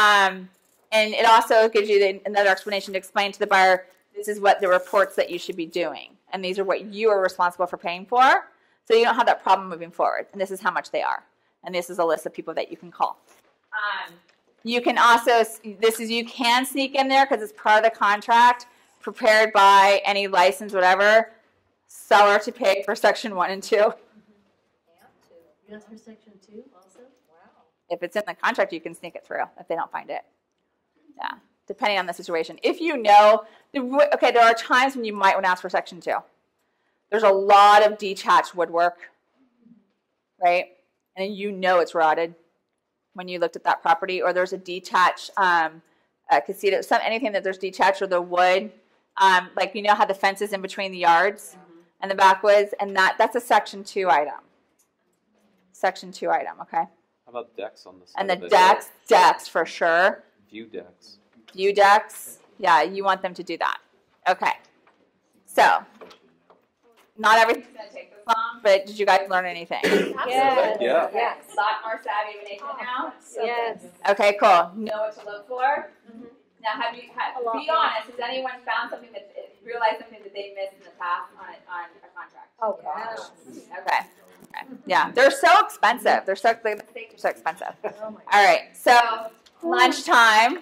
A: Um, and it also gives you the, another explanation to explain to the buyer this is what the reports that you should be doing. And these are what you are responsible for paying for. So you don't have that problem moving forward. And this is how much they are. And this is a list of people that you can call. Um, you can also, this is, you can sneak in there because it's part of the contract, prepared by any license, whatever, seller to pay for section one and two.
K: That's for section two.
A: If it's in the contract, you can sneak it through if they don't find it. Yeah, depending on the situation. If you know, okay, there are times when you might want to ask for section two. There's a lot of detached woodwork, right? And you know it's rotted when you looked at that property, or there's a detached um, uh, casita, some anything that there's detached or the wood, um, like you know how the fence is in between the yards and the backwoods, and that that's a section two item. Section two item, okay.
E: How about decks on the side
A: And the
E: of it?
A: decks, decks for sure.
E: View decks.
A: View decks, yeah, you want them to do that. Okay. So, not everything's gonna take this long, but did you guys learn anything?
J: Yes. [COUGHS]
E: Yeah.
A: Yes. A lot more savvy of an agent now.
J: Yes.
A: Okay, cool. Know what to look for.
J: Mm-hmm.
A: Now, have you have, be honest? Has anyone found something that realized something that they missed in the past on a, on a contract?
B: Oh, gosh.
A: Okay. Yeah, they're so expensive. They're so the mistakes are so expensive.
B: Oh,
A: All right, so lunchtime.